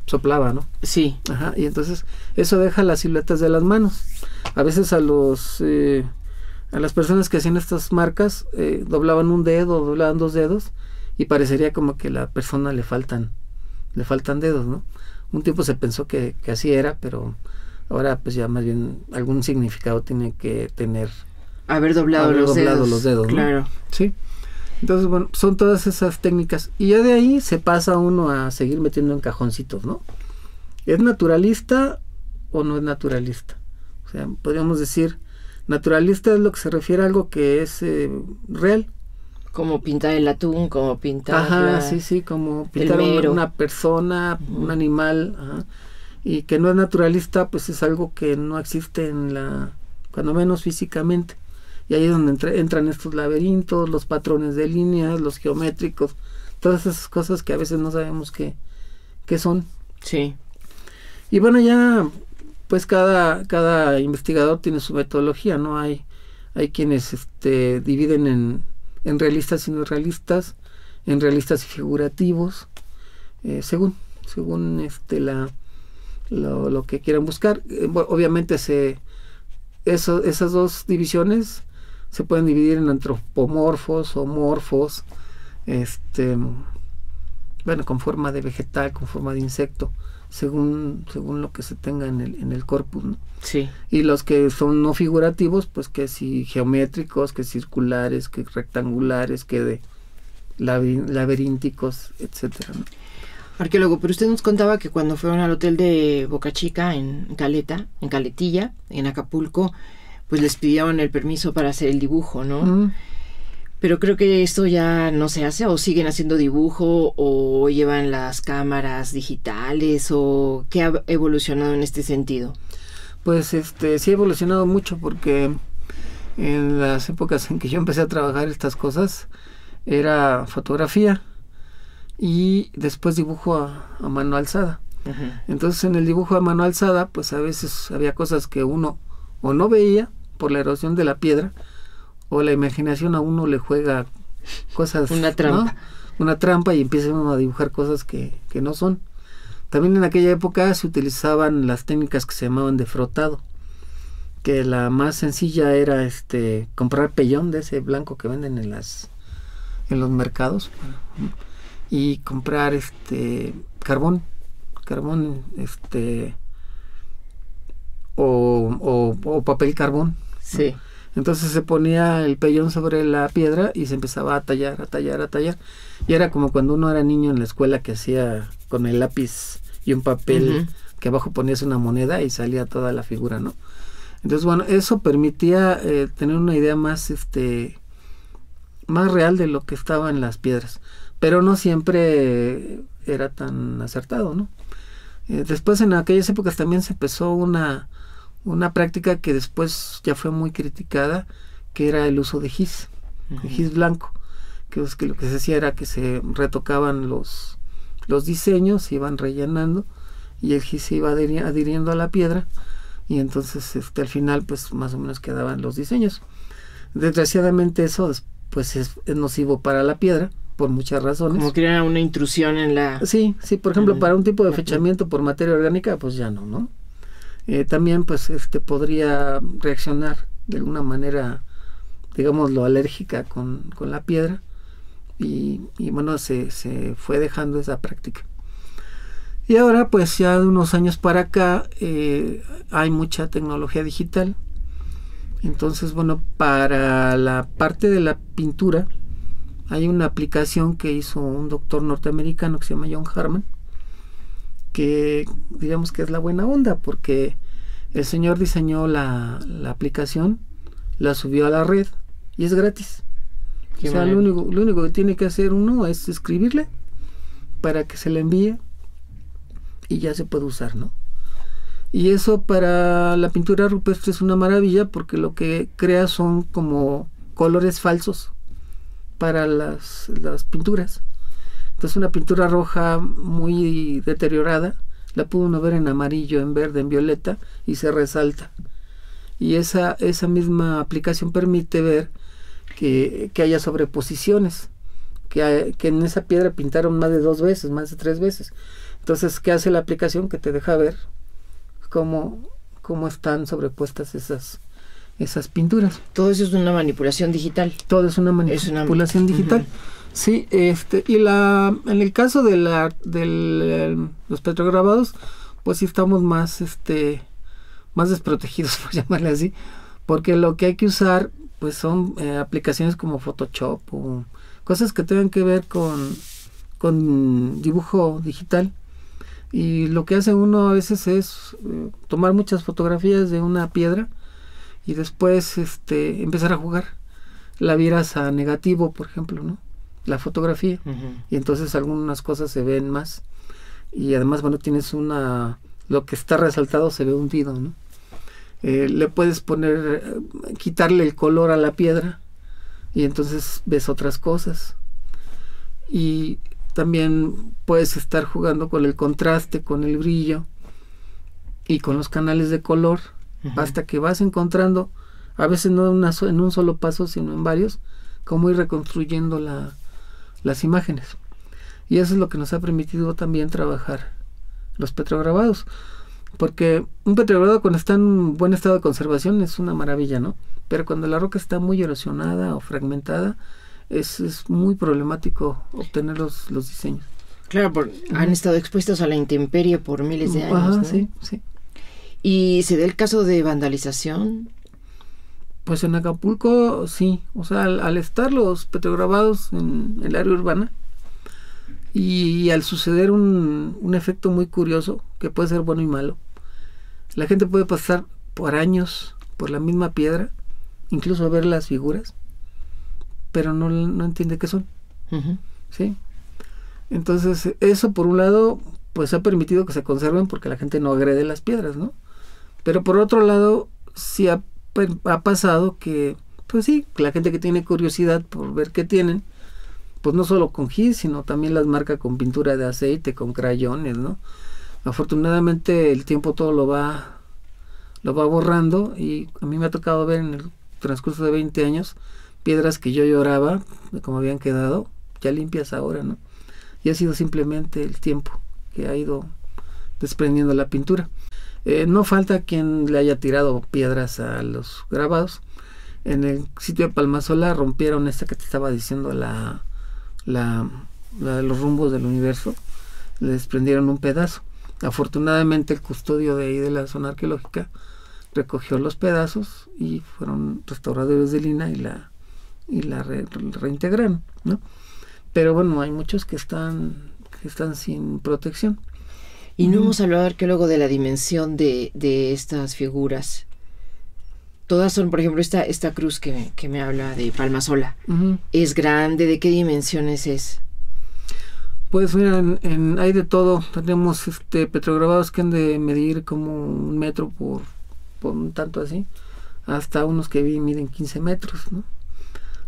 soplaba, ¿no? Sí. Ajá, y entonces eso deja las siluetas de las manos. A veces a los eh, a las personas que hacían estas marcas eh, doblaban un dedo, doblaban dos dedos y parecería como que a la persona le faltan le faltan dedos, ¿no? Un tiempo se pensó que, así era, pero ahora pues ya más bien algún significado tiene que tener haber doblado, los, dedos. los dedos. Claro. Sí. Entonces, bueno, son todas esas técnicas. Y ya de ahí se pasa uno a seguir metiendo en cajoncitos, ¿no? ¿Es naturalista o no es naturalista? O sea, podríamos decir, naturalista es lo que se refiere a algo que es eh, real. Como pintar el atún, como pintar. Ajá, sí, sí, como pintar una, persona, un animal. Ajá, y que no es naturalista, pues es algo que no existe en la. cuando menos físicamente. Y ahí es donde entran estos laberintos, los patrones de líneas, los geométricos, todas esas cosas que a veces no sabemos qué, qué son. Sí. Y bueno, ya pues cada, cada investigador tiene su metodología, ¿no? Hay, hay quienes este, dividen en, en realistas y no realistas, en realistas y figurativos, eh, según, según este, la, lo, lo que quieran buscar. Eh, obviamente se, eso, esas dos divisiones se pueden dividir en antropomorfos o morfos, este, bueno, con forma de vegetal, con forma de insecto, según, según lo que se tenga en el, en el corpus. Sí. Y los que son no figurativos, pues que si geométricos, que circulares, que rectangulares, que de laberínticos, etcétera. Arqueólogo, pero usted nos contaba que cuando fueron al hotel de Boca Chica en Caleta, en Caletilla, en Acapulco, pues les pidieron el permiso para hacer el dibujo, ¿no? Pero creo que esto ya no se hace o siguen haciendo dibujo o llevan las cámaras digitales o qué ha evolucionado en este sentido. Pues este sí ha evolucionado mucho porque en las épocas en que yo empecé a trabajar estas cosas era fotografía y después dibujo a, mano alzada. Entonces en el dibujo a mano alzada pues a veces había cosas que uno o no veía por la erosión de la piedra o la imaginación a uno le juega cosas. Una trampa. Una trampa y empieza uno a dibujar cosas que, que no son. También en aquella época se utilizaban las técnicas que se llamaban de frotado, que la más sencilla era este comprar pellón de ese blanco que venden en las en los mercados y comprar este carbón, carbón este o, papel carbón. Sí. Entonces se ponía el pellón sobre la piedra y se empezaba a tallar, a tallar, a tallar. Y era como cuando uno era niño en la escuela que hacía con el lápiz y un papel que abajo ponías una moneda y salía toda la figura, ¿no? Entonces, bueno, eso permitía eh, tener una idea más, este, más real de lo que estaba en las piedras. pero no siempre era tan acertado, ¿no? Eh, después en aquellas épocas también se empezó una, una práctica que después ya fue muy criticada, que era el uso de gis, gis blanco, que, que lo que se hacía era que se retocaban los, los diseños, se iban rellenando y el gis se iba adhiriendo a la piedra y entonces este, al final pues más o menos quedaban los diseños. Desgraciadamente eso pues es, nocivo para la piedra por muchas razones. Como que era una intrusión en la... Sí, sí, por ejemplo, para un tipo de fechamiento por materia orgánica, pues ya no, ¿no? Eh, también pues este podría reaccionar de alguna manera, digámoslo, alérgica con, con la piedra y, bueno, se, se, fue dejando esa práctica. Y ahora pues ya de unos años para acá eh, hay mucha tecnología digital. Entonces, bueno, para la parte de la pintura, hay una aplicación que hizo un doctor norteamericano que se llama John Harman, que digamos que es la buena onda, porque el señor diseñó la, aplicación, la subió a la red y es gratis. o sea, lo único, lo único que tiene que hacer uno es escribirle para que se le envíe y ya se puede usar, ¿no? Y eso para la pintura rupestre es una maravilla porque lo que crea son como colores falsos para las, las pinturas. Entonces una pintura roja muy deteriorada, la pudo uno ver en amarillo, en verde, en violeta y se resalta. Y esa, esa misma aplicación permite ver que, haya sobreposiciones, que, que en esa piedra pintaron más de dos veces, más de tres veces. Entonces, ¿qué hace la aplicación? Que te deja ver cómo, cómo están sobrepuestas esas, esas pinturas. Todo eso es una manipulación digital. Todo es una manipulación digital. Sí, este, y la, en el caso de la, de los petrograbados, pues sí estamos más, este, más desprotegidos, por llamarle así, porque lo que hay que usar, pues son eh, aplicaciones como Photoshop o cosas que tengan que ver con, con dibujo digital. Y lo que hace uno a veces es eh, tomar muchas fotografías de una piedra y después este empezar a jugar. La vieras a negativo, por ejemplo, ¿no? La fotografía. Y entonces algunas cosas se ven más. Y además, bueno, tienes una... Lo que está resaltado se ve hundido, ¿no? Eh, le puedes poner, eh, quitarle el color a la piedra y entonces ves otras cosas. Y también puedes estar jugando con el contraste, con el brillo y con los canales de color hasta que vas encontrando, a veces no en un solo paso, sino en varios, cómo ir reconstruyendo la, las imágenes. Y eso es lo que nos ha permitido también trabajar los petrograbados. Porque un petrograbado cuando está en buen estado de conservación es una maravilla, ¿no? Pero cuando la roca está muy erosionada o fragmentada, es, es muy problemático obtener los, los diseños. Claro, porque han estado expuestos a la intemperie por miles de años. sí, sí. ¿Y se da el caso de vandalización? Pues en Acapulco sí, o sea, al, estar los petrograbados en, el área urbana y, al suceder un, un, efecto muy curioso, que puede ser bueno y malo, la gente puede pasar por años por la misma piedra, incluso ver las figuras, pero no, no entiende qué son. ¿sí? Entonces, eso por un lado, pues ha permitido que se conserven porque la gente no agrede las piedras, ¿no? Pero por otro lado, sí ha, pasado que, pues sí, la gente que tiene curiosidad por ver qué tienen, pues no solo con gis, sino también las marca con pintura de aceite, con crayones, ¿no? Afortunadamente el tiempo todo lo va lo va borrando y a mí me ha tocado ver en el transcurso de 20 años piedras que yo lloraba de cómo habían quedado, ya limpias ahora, ¿no? Y ha sido simplemente el tiempo que ha ido desprendiendo la pintura. Eh, no falta quien le haya tirado piedras a los grabados. En el sitio de Palmasola rompieron esta que te estaba diciendo, la, la, de los rumbos del universo. Le desprendieron un pedazo. Afortunadamente el custodio de ahí de la zona arqueológica recogió los pedazos y fueron restauradores de Lina y la, y la reintegraron. ¿no? Pero bueno, hay muchos que están, que están sin protección. Y no hemos hablado, arqueólogo, de la dimensión de, estas figuras. Todas son, por ejemplo, esta, esta cruz que, me habla de Palma Sola. ¿Es grande? ¿De qué dimensiones es? Pues mira, en, hay de todo. Tenemos este, petrograbados que han de medir como un metro por, por un tanto así, hasta unos que miden 15 metros, ¿no?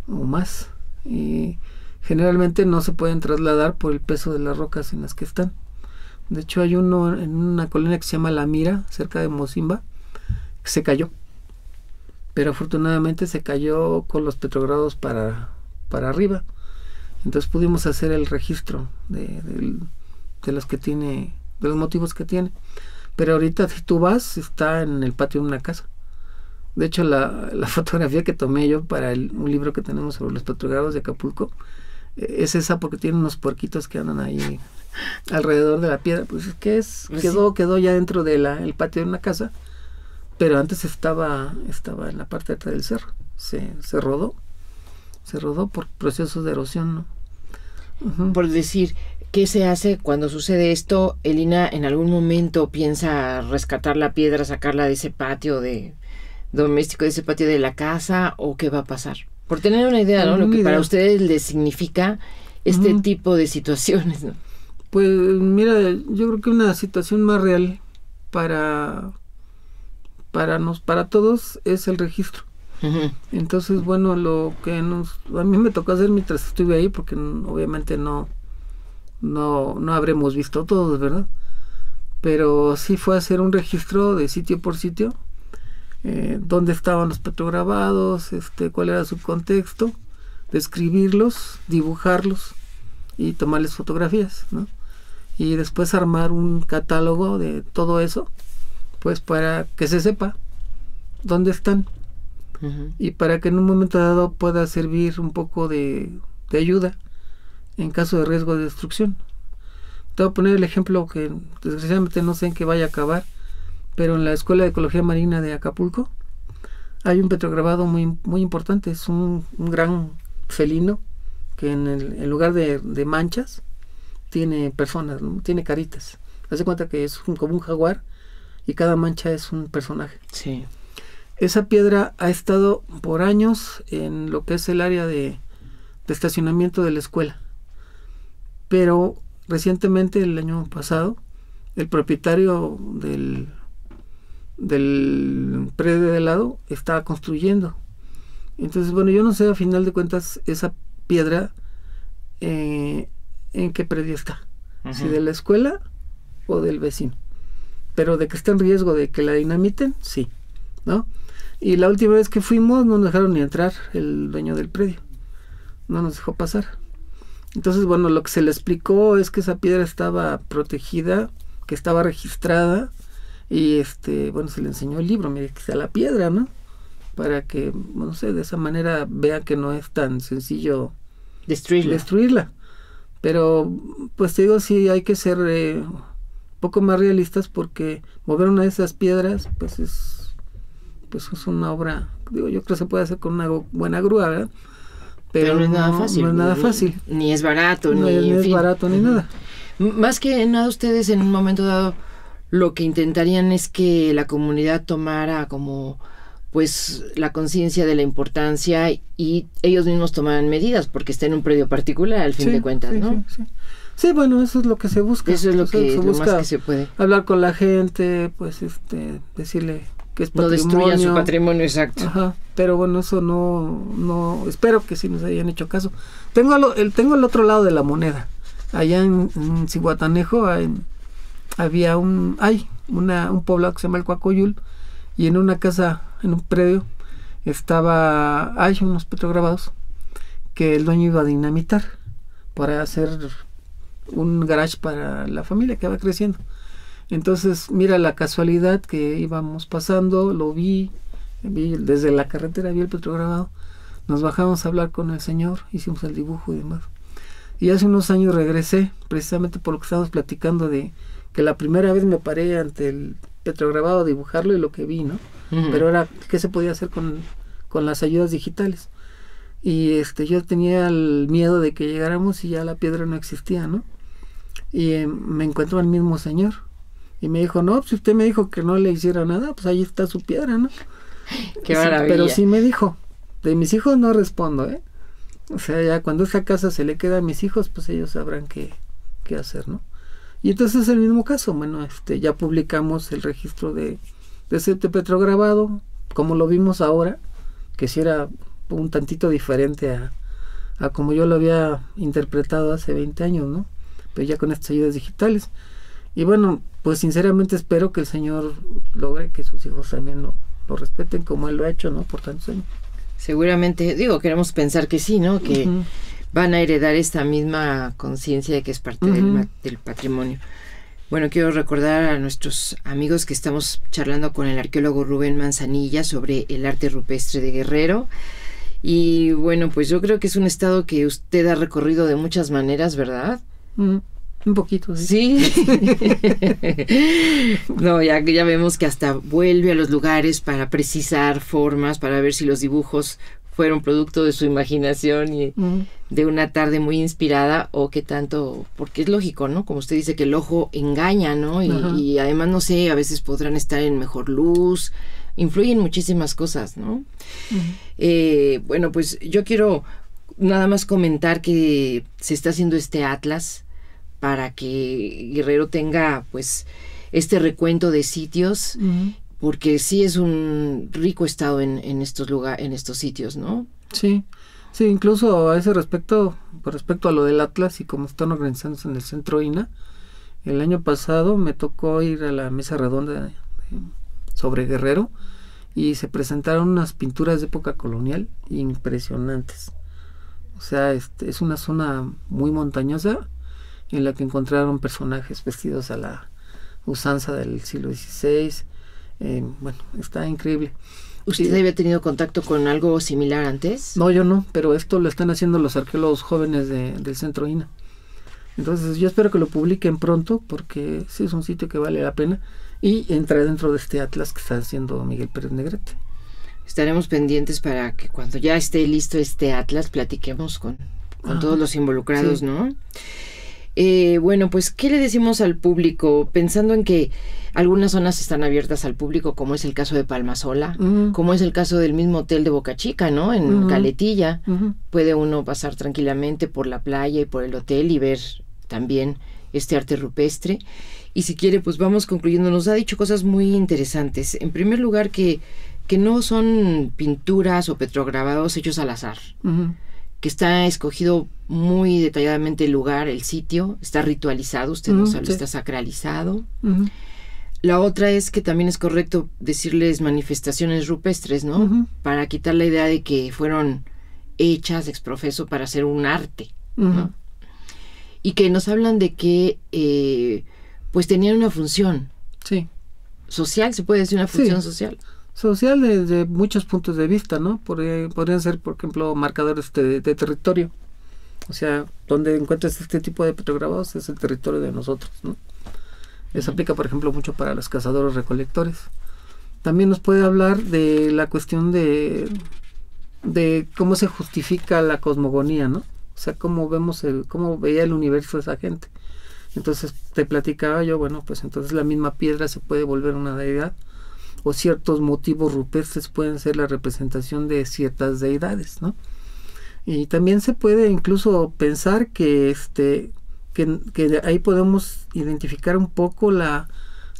O más. Y generalmente no se pueden trasladar por el peso de las rocas en las que están. De hecho, hay uno en una colonia que se llama La Mira, cerca de Mozimba, que se cayó. Pero afortunadamente se cayó con los petrogrados para, para arriba entonces pudimos hacer el registro de, los que tiene, de los motivos que tiene. Pero ahorita si tú vas, está en el patio de una casa. De hecho, la, fotografía que tomé yo para un libro que tenemos sobre los petrogrados de Acapulco eh, es esa porque tiene unos puerquitos que andan ahí alrededor de la piedra. Pues ¿qué es? Pues quedó, quedó ya dentro del patio de una casa, pero antes estaba, estaba en la parte de atrás del cerro. Se, se rodó se rodó por procesos de erosión, ¿no? Por decir, ¿qué se hace cuando sucede esto? Elina en algún momento piensa rescatar la piedra, sacarla de ese patio de doméstico, de ese patio de la casa, o qué va a pasar? Por tener una idea, ¿no? Lo que para ustedes les significa este tipo de situaciones, ¿no? Pues mira, yo creo que una situación más real para para nos para todos es el registro. Entonces, bueno, lo que nos, a mí me tocó hacer mientras estuve ahí, porque obviamente no, no, no habremos visto todos, ¿verdad? Pero sí fue hacer un registro de sitio por sitio, eh, dónde estaban los petrograbados, este, cuál era su contexto, describirlos, dibujarlos y tomarles fotografías, ¿no? Y después armar un catálogo de todo eso, pues para que se sepa dónde están. Y para que en un momento dado pueda servir un poco de, ayuda en caso de riesgo de destrucción. Te voy a poner el ejemplo que desgraciadamente no sé en qué vaya a acabar, pero en la Escuela de Ecología Marina de Acapulco hay un petrograbado muy, muy importante, es un, gran felino que en, el, lugar de, manchas tiene personas, tiene caritas. Hace cuenta que es como un jaguar y cada mancha es un personaje. Sí. Esa piedra ha estado por años en lo que es el área de, estacionamiento de la escuela. Pero recientemente, el año pasado, el propietario del, del predio de lado estaba construyendo. Entonces, bueno, yo no sé a final de cuentas esa piedra eh, en qué predio está. Si de la escuela o del vecino. Pero de que está en riesgo de que la dinamiten, sí. ¿No? Y la última vez que fuimos no nos dejaron ni entrar el dueño del predio. No nos dejó pasar. Entonces, bueno, lo que se le explicó es que esa piedra estaba protegida, que estaba registrada y este, bueno, se le enseñó el libro, mire que está la piedra, ¿no? Para que, no sé, de esa manera vea que no es tan sencillo destruirla. destruirla. Pero, pues te digo, sí hay que ser eh, un poco más realistas porque mover una de esas piedras, pues es pues es una obra, digo, yo creo que se puede hacer con una buena grúa, ¿verdad? Pero, no es nada fácil. No es nada fácil. Ni, es barato, ni, es barato, ni nada. Más que nada, ustedes en un momento dado lo que intentarían es que la comunidad tomara como pues la conciencia de la importancia y ellos mismos tomaran medidas porque está en un predio particular al fin de cuentas, ¿no? Sí, sí, bueno, eso es lo que se busca. Eso es lo, que, se busca, que se puede. Hablar con la gente, pues este, decirle que es patrimonio. No destruyan su patrimonio, exacto. Ajá, pero bueno, eso no, no, espero que sí nos hayan hecho caso. Tengo, el, tengo el otro lado de la moneda. Allá en, en Cihuatanejo había un, hay una, un poblado que se llama el Cuacoyul y en una casa, en un predio, estaba, hay unos petrograbados que el dueño iba a dinamitar para hacer un garage para la familia que va creciendo. Entonces, mira la casualidad que íbamos pasando, lo vi, desde la carretera vi el petrograbado, nos bajamos a hablar con el señor, hicimos el dibujo y demás. Y hace unos años regresé, precisamente por lo que estábamos platicando de que la primera vez me paré ante el petrograbado a dibujarlo y lo que vi, ¿no? Pero ahora, ¿qué se podía hacer con, con las ayudas digitales? Y este, yo tenía el miedo de que llegáramos y ya la piedra no existía, ¿no? Y eh, me encuentro al mismo señor y me dijo, no, si usted me dijo que no le hiciera nada, pues ahí está su piedra, ¿no? Qué maravilla. Pero sí me dijo, de mis hijos no respondo, ¿eh? O sea, ya cuando esa casa se le queda a mis hijos, pues ellos sabrán qué, qué hacer, ¿no? Y entonces es el mismo caso, bueno, este, ya publicamos el registro de, de ese petrograbado, como lo vimos ahora, que si era un tantito diferente a, a como yo lo había interpretado hace 20 años, ¿no? Pero ya con estas ayudas digitales. Y bueno, pues sinceramente espero que el Señor logre que sus hijos también lo, lo respeten como Él lo ha hecho, ¿no? Por tantos años. Seguramente, digo, queremos pensar que sí, ¿no? Que van a heredar esta misma conciencia de que es parte del, del patrimonio. Bueno, quiero recordar a nuestros amigos que estamos charlando con el arqueólogo Rubén Manzanilla sobre el arte rupestre de Guerrero. Y bueno, pues yo creo que es un estado que usted ha recorrido de muchas maneras, ¿verdad? Un poquito, sí. no, ya, ya vemos que hasta vuelve a los lugares para precisar formas, para ver si los dibujos fueron producto de su imaginación y de una tarde muy inspirada o qué tanto, porque es lógico, ¿no? Como usted dice que el ojo engaña, ¿no? Y, además, no sé, a veces podrán estar en mejor luz, influyen muchísimas cosas, ¿no? Eh, bueno, pues yo quiero nada más comentar que se está haciendo este atlas para que Guerrero tenga pues este recuento de sitios porque sí es un rico estado en, estos lugares en estos sitios no sí sí incluso a ese respecto respecto a lo del Atlas y cómo están organizándose en el centro INA el año pasado me tocó ir a la mesa redonda sobre Guerrero y se presentaron unas pinturas de época colonial impresionantes o sea este, es una zona muy montañosa en la que encontraron personajes vestidos a la usanza del siglo XVI. Eh, bueno, está increíble. ¿Usted había tenido contacto con algo similar antes? No, yo no, pero esto lo están haciendo los arqueólogos jóvenes del centro INA. Entonces yo espero que lo publiquen pronto porque sí es un sitio que vale la pena y entra dentro de este atlas que está haciendo Miguel Pérez Negrete. Estaremos pendientes para que cuando ya esté listo este atlas platiquemos con, con todos los involucrados, ¿no? Eh, bueno, pues, ¿qué le decimos al público? Pensando en que algunas zonas están abiertas al público, como es el caso de Palmasola, como es el caso del mismo hotel de Boca Chica, ¿no? En Caletilla. Puede uno pasar tranquilamente por la playa y por el hotel y ver también este arte rupestre. Y si quiere, pues vamos concluyendo. Nos ha dicho cosas muy interesantes. En primer lugar, que, que no son pinturas o petrograbados hechos al azar que está escogido muy detalladamente el lugar, el sitio, está ritualizado, usted no sabe, está sacralizado. La otra es que también es correcto decirles manifestaciones rupestres, ¿no? Para quitar la idea de que fueron hechas ex profeso para hacer un arte, ¿no? Y que nos hablan de que, eh, pues, tenían una función. Sí. Social, se puede decir una función social social desde muchos puntos de vista, ¿no? podrían ser, por ejemplo, marcadores de, territorio. O sea, donde encuentras este tipo de petrograbados es el territorio de nosotros, ¿no? Eso aplica, por ejemplo, mucho para los cazadores recolectores. También nos puede hablar de la cuestión de, de cómo se justifica la cosmogonía, ¿no? O sea, cómo vemos el, cómo veía el universo esa gente. Entonces te platicaba yo, bueno, pues entonces la misma piedra se puede volver una deidad o ciertos motivos rupestres pueden ser la representación de ciertas deidades, ¿no? Y también se puede incluso pensar que este que, que ahí podemos identificar un poco la,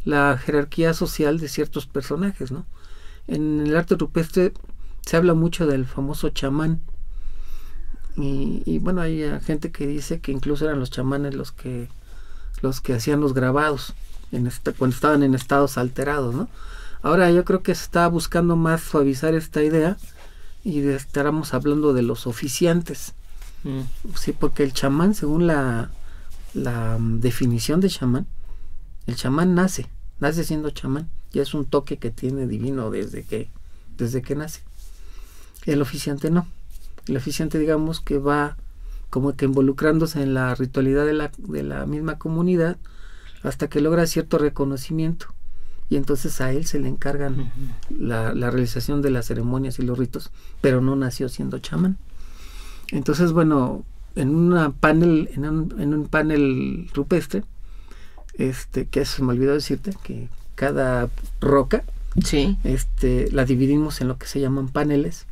la, jerarquía social de ciertos personajes, ¿no? En el arte rupestre se habla mucho del famoso chamán. Y, y bueno, hay gente que dice que incluso eran los chamanes los que los que hacían los grabados en cuando estaban en estados alterados, ¿no? Ahora yo creo que se está buscando más suavizar esta idea y estaremos hablando de los oficiantes. Mm. Sí, porque el chamán, según la, la mm, definición de chamán, el chamán nace, nace siendo chamán, y es un toque que tiene divino desde que, desde que nace. El oficiante no. El oficiante, digamos, que va como que involucrándose en la ritualidad de la, de la misma comunidad hasta que logra cierto reconocimiento y entonces a él se le encargan la, realización de las ceremonias y los ritos, pero no nació siendo chamán. Entonces, bueno, en una panel, en un, panel rupestre, este, que se me olvidó decirte, que cada roca, sí. este, la dividimos en lo que se llaman paneles.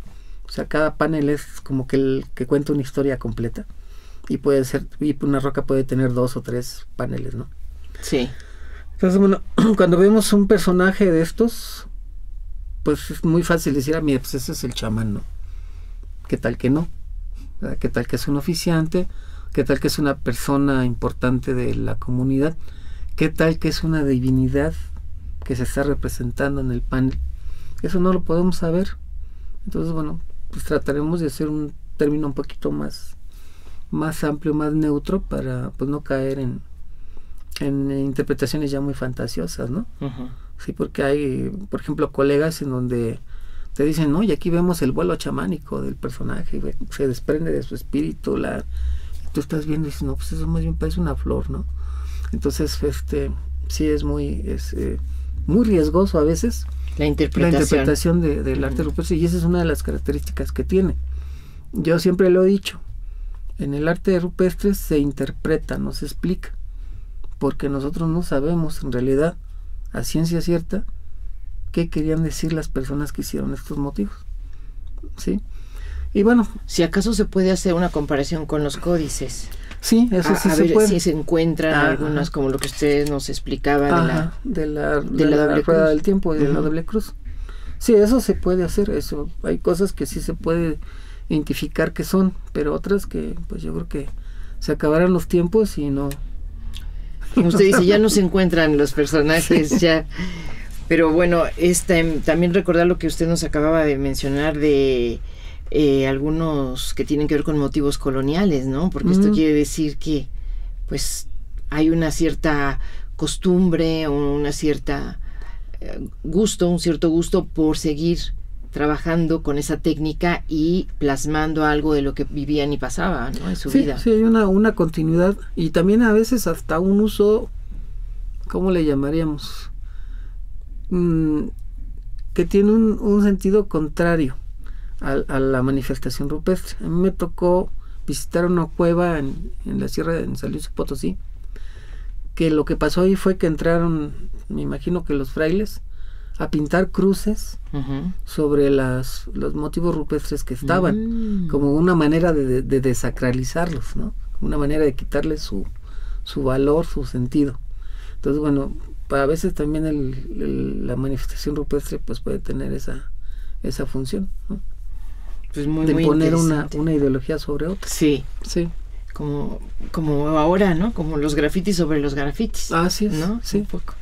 O sea, cada panel es como que el que cuenta una historia completa. y puede ser, y una roca puede tener dos o tres paneles, ¿no? Sí. Entonces, bueno, cuando vemos un personaje de estos, pues es muy fácil decir, ah, mira, pues ese es el chamán, ¿no? ¿Qué tal que no? ¿Qué tal que es un oficiante? ¿Qué tal que es una persona importante de la comunidad? ¿Qué tal que es una divinidad que se está representando en el panel? Eso no lo podemos saber. Entonces, bueno, pues trataremos de hacer un término un poquito más más amplio, más neutro para pues no caer en, en interpretaciones ya muy fantasiosas, ¿no? Sí, porque hay, por ejemplo, colegas en donde te dicen, no, y aquí vemos el vuelo chamánico del personaje, se desprende de su espíritu, la, tú estás viendo y dices, no, pues eso más bien parece una flor, ¿no? Entonces, este, sí es muy, es, eh, muy riesgoso a veces la interpretación, la interpretación de, del arte rupestre y esa es una de las características que tiene. Yo siempre lo he dicho, en el arte rupestre se interpreta, no se explica, porque nosotros no sabemos en realidad, a ciencia cierta, qué querían decir las personas que hicieron estos motivos. ¿Sí? Y bueno. Si acaso se puede hacer una comparación con los códices. Sí, eso sí se puede. Si se encuentran algunas, como lo que ustedes nos explicaban de la, de la, doble rueda del tiempo y de la doble cruz. Sí, eso se puede hacer, eso. Hay cosas que sí se puede identificar qué son, pero otras que pues yo creo que se acabarán los tiempos y no... Usted dice, ya no se encuentran los personajes, ya... Pero bueno, este, también recordar lo que usted nos acababa de mencionar de eh, algunos que tienen que ver con motivos coloniales, ¿no? Porque esto quiere decir que, pues, hay una cierta costumbre o una cierta eh, gusto, un cierto gusto por seguir trabajando con esa técnica y plasmando algo de lo que vivían y pasaban en su vida. Sí, hay una, una continuidad y también a veces hasta un uso, ¿cómo le llamaríamos? Mm, que tiene un, sentido contrario a, la manifestación rupestre. A mí me tocó visitar una cueva en, la sierra de San Luis Potosí, que lo que pasó ahí fue que entraron, me imagino que los frailes, a pintar cruces sobre las, los motivos rupestres que estaban, mm. como una manera de, desacralizarlos, ¿no? Una manera de quitarles su, su valor, su sentido. Entonces, bueno, a veces también el, la manifestación rupestre pues puede tener esa, esa función, ¿no? Pues muy, de poner una, una ideología sobre otra. Sí. Sí. Como, como ahora, ¿no? Como los grafitis sobre los grafitis. Así es. ¿no? Sí. Un poco.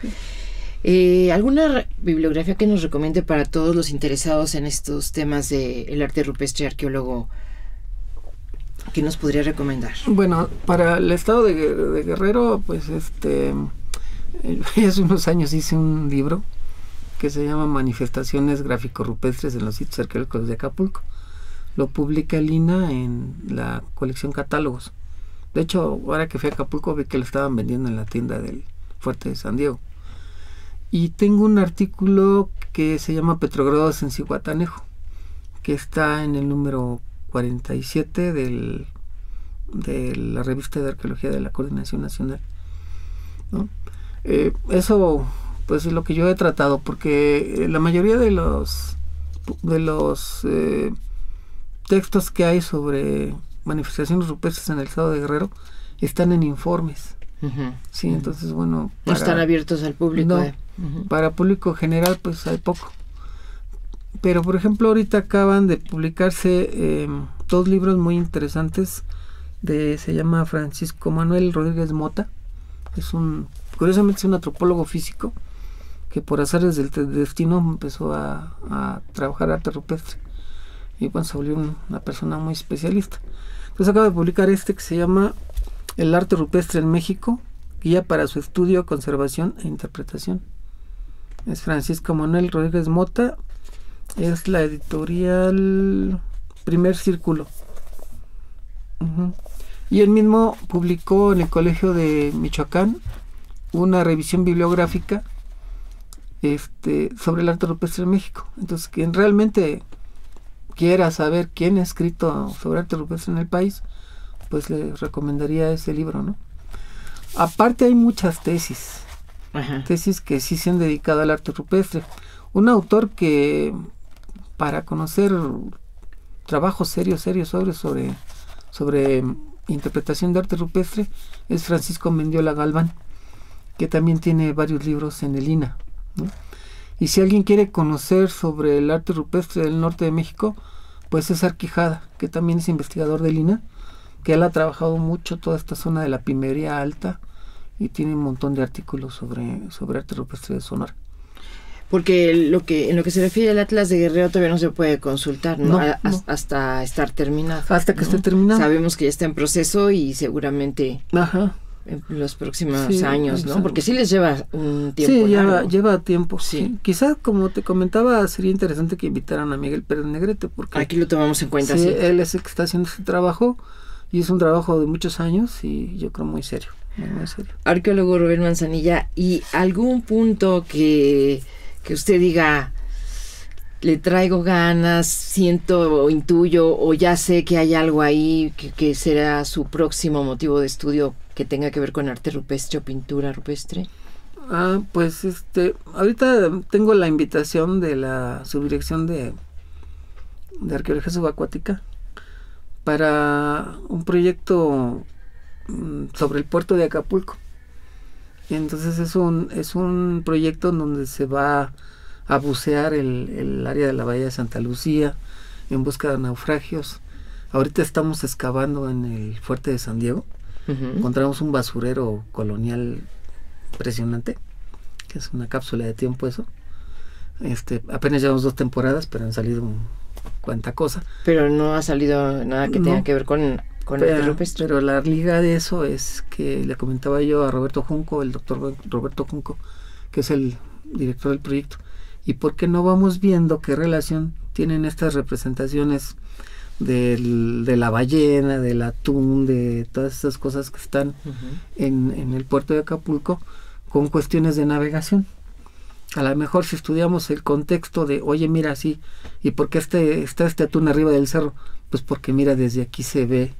Eh, ¿Alguna bibliografía que nos recomiende para todos los interesados en estos temas del arte rupestre arqueólogo? ¿Qué nos podría recomendar? Bueno, para el estado de, Guerrero, pues este, hace unos años hice un libro que se llama Manifestaciones Gráfico-Rupestres en los sitios arqueológicos de Acapulco. Lo publica Lina en la colección Catálogos. De hecho, ahora que fui a Acapulco vi que lo estaban vendiendo en la tienda del Fuerte de San Diego. Y tengo un artículo que se llama Petrogrados en Cihuatanejo, que está en el número 47 del, de la revista de arqueología de la Coordinación Nacional. Eh, eso pues es lo que yo he tratado, porque la mayoría de los de los eh, textos que hay sobre manifestaciones rupestres en el estado de Guerrero están en informes. Sí, entonces bueno. no están abiertos al público. Eh. Para público general, pues hay poco. Pero, por ejemplo, ahorita acaban de publicarse em, dos libros muy interesantes. De, se llama Francisco Manuel Rodríguez Mota. Es un, curiosamente, es un antropólogo físico que por azares del destino empezó a, trabajar arte rupestre. Y bueno, se volvió una persona muy especialista. Entonces acaba de publicar este que se llama El arte rupestre en México, guía para su estudio, conservación e interpretación es Francisco Manuel Rodríguez Mota, es la editorial Primer Círculo. Y él mismo publicó en el Colegio de Michoacán una revisión bibliográfica este, sobre el arte rupestre en México. Entonces, quien realmente quiera saber quién ha escrito sobre arte rupestre en el país, pues le recomendaría ese libro, ¿no? Aparte hay muchas tesis tesis que sí se han dedicado al arte rupestre. Un autor que para conocer trabajos serios, serios sobre, sobre, sobre interpretación de arte rupestre es Francisco Mendiola Galván, que también tiene varios libros en el INA. Y si alguien quiere conocer sobre el arte rupestre del norte de México, pues César Quijada, que también es investigador del INA, que él ha trabajado mucho toda esta zona de la Pimería Alta y tiene un montón de artículos sobre, sobre arte rupestre de Sonora porque lo que en lo que se refiere al Atlas de Guerrero todavía no se puede consultar, ¿no? Hasta estar terminado. Hasta que esté terminado. Sabemos que ya está en proceso y seguramente Ajá. en los próximos años, ¿no? Porque sí les lleva un tiempo. Sí, lleva, lleva tiempo, sí. Quizás, como te comentaba, sería interesante que invitaran a Miguel Pérez Negrete, porque... Aquí lo tomamos en cuenta, sí. él es el que está haciendo ese trabajo y es un trabajo de muchos años y yo creo muy serio. Muy, serio. Arqueólogo Rubén Manzanilla, ¿y algún punto que que usted diga, le traigo ganas, siento o intuyo o ya sé que hay algo ahí que, será su próximo motivo de estudio que tenga que ver con arte rupestre o pintura rupestre? Ah, pues este, ahorita tengo la invitación de la subdirección de, de arqueología subacuática para un proyecto mm, sobre el puerto de Acapulco. Entonces es un, es un proyecto en donde se va a bucear el, el área de la bahía de Santa Lucía en busca de naufragios. Ahorita estamos excavando en el fuerte de San Diego. Encontramos un basurero colonial impresionante, que es una cápsula de tiempo eso. Este, apenas llevamos dos temporadas, pero han salido cuanta cosa. Pero no ha salido nada que tenga que ver con pero, la liga de eso es que le comentaba yo a Roberto Junco, el doctor Roberto Junco, que es el director del proyecto, y por qué no vamos viendo qué relación tienen estas representaciones del, de la ballena, del atún, de todas esas cosas que están en, en el puerto de Acapulco con cuestiones de navegación. A lo mejor si estudiamos el contexto de, oye, mira, sí, ¿y por qué este, está este atún arriba del cerro? Pues porque mira, desde aquí se ve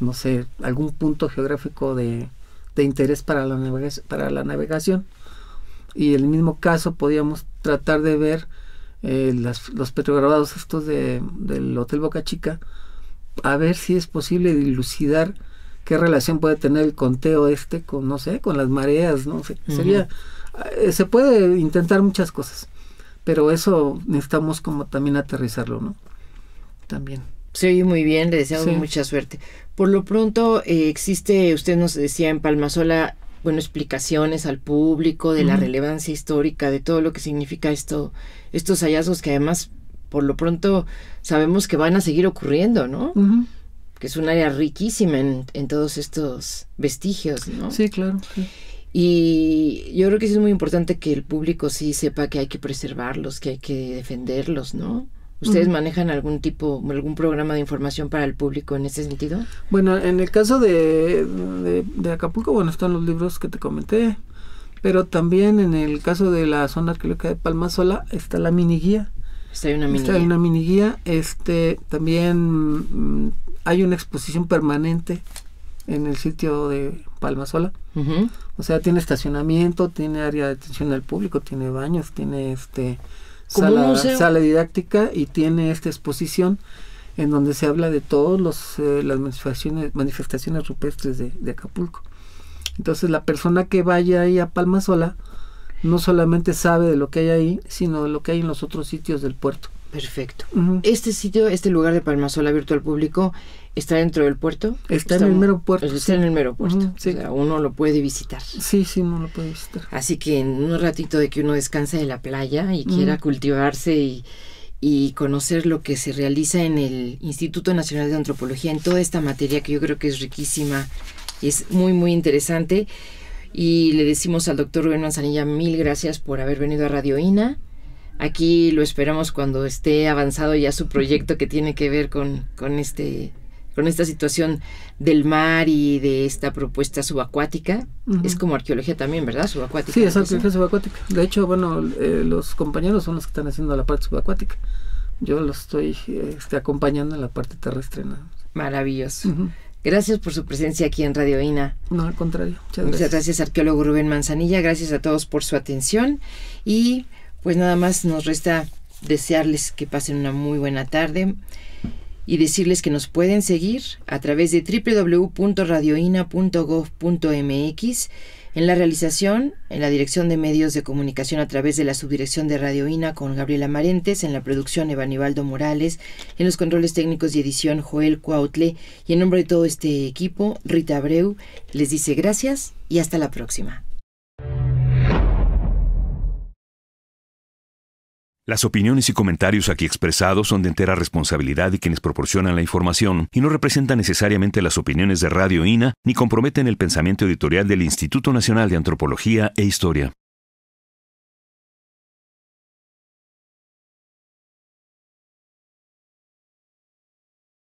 no sé, algún punto geográfico de, de interés para la, para la navegación. Y en el mismo caso podíamos tratar de ver eh, los petrograbados estos de, del Hotel Boca Chica, a ver si es posible dilucidar qué relación puede tener el conteo este con, no sé, con las mareas, ¿no? sé sería, se puede intentar muchas cosas, pero eso necesitamos como también aterrizarlo, ¿no? También. Se oye muy bien, le deseamos mucha suerte. Por lo pronto, eh, existe, usted nos decía en Palmasola, bueno, explicaciones al público de la relevancia histórica, de todo lo que significa esto, estos hallazgos que además, por lo pronto, sabemos que van a seguir ocurriendo, ¿no? Que es un área riquísima en, en, todos estos vestigios, ¿no? Sí, claro. Y yo creo que es muy importante que el público sí sepa que hay que preservarlos, que hay que defenderlos, ¿no? ¿Ustedes manejan algún tipo, algún programa de información para el público en ese sentido? Bueno, en el caso de, de, Acapulco, bueno, están los libros que te comenté, pero también en el caso de la zona arqueológica de Palma Sola está la mini guía. Está una mini está guía. una mini guía. Este, también mm, hay una exposición permanente en el sitio de Palma Sola. O sea, tiene estacionamiento, tiene área de atención al público, tiene baños, tiene este sala, sala, didáctica y tiene esta exposición en donde se habla de todas eh, las manifestaciones, manifestaciones rupestres de, Acapulco. Entonces la persona que vaya ahí a Palma Sola no solamente sabe de lo que hay ahí, sino de lo que hay en los otros sitios del puerto. Perfecto. Este sitio, este lugar de Palma Sola abierto al público, ¿Está dentro del puerto? Está, en el mero puerto. Está en el mero puerto. O sea, uno lo puede visitar. Sí, sí, uno lo puede visitar. Así que en un ratito de que uno descanse de la playa y quiera cultivarse y, y, conocer lo que se realiza en el Instituto Nacional de Antropología en toda esta materia que yo creo que es riquísima y es muy, muy interesante. Y le decimos al doctor Rubén Manzanilla mil gracias por haber venido a Radio INA. Aquí lo esperamos cuando esté avanzado ya su proyecto que tiene que ver con, con este con esta situación del mar y de esta propuesta subacuática. Es como arqueología también, ¿verdad? Subacuática. Sí, es arqueología subacuática. De hecho, bueno, eh, los compañeros son los que están haciendo la parte subacuática. Yo los estoy este, acompañando en la parte terrestre. Maravilloso. Gracias por su presencia aquí en Radio INA. No, al contrario. Muchas, Muchas gracias, arqueólogo Rubén Manzanilla. Gracias a todos por su atención. Y pues nada más nos resta desearles que pasen una muy buena tarde y decirles que nos pueden seguir a través de www.radioina.gov.mx en la realización, en la dirección de medios de comunicación a través de la subdirección de Radioina con Gabriela Marentes, en la producción Evanibaldo Morales, en los controles técnicos y edición Joel Cuautle y en nombre de todo este equipo, Rita Abreu les dice gracias y hasta la próxima. Las opiniones y comentarios aquí expresados son de entera responsabilidad de quienes proporcionan la información y no representan necesariamente las opiniones de Radio INA ni comprometen el pensamiento editorial del Instituto Nacional de Antropología e Historia.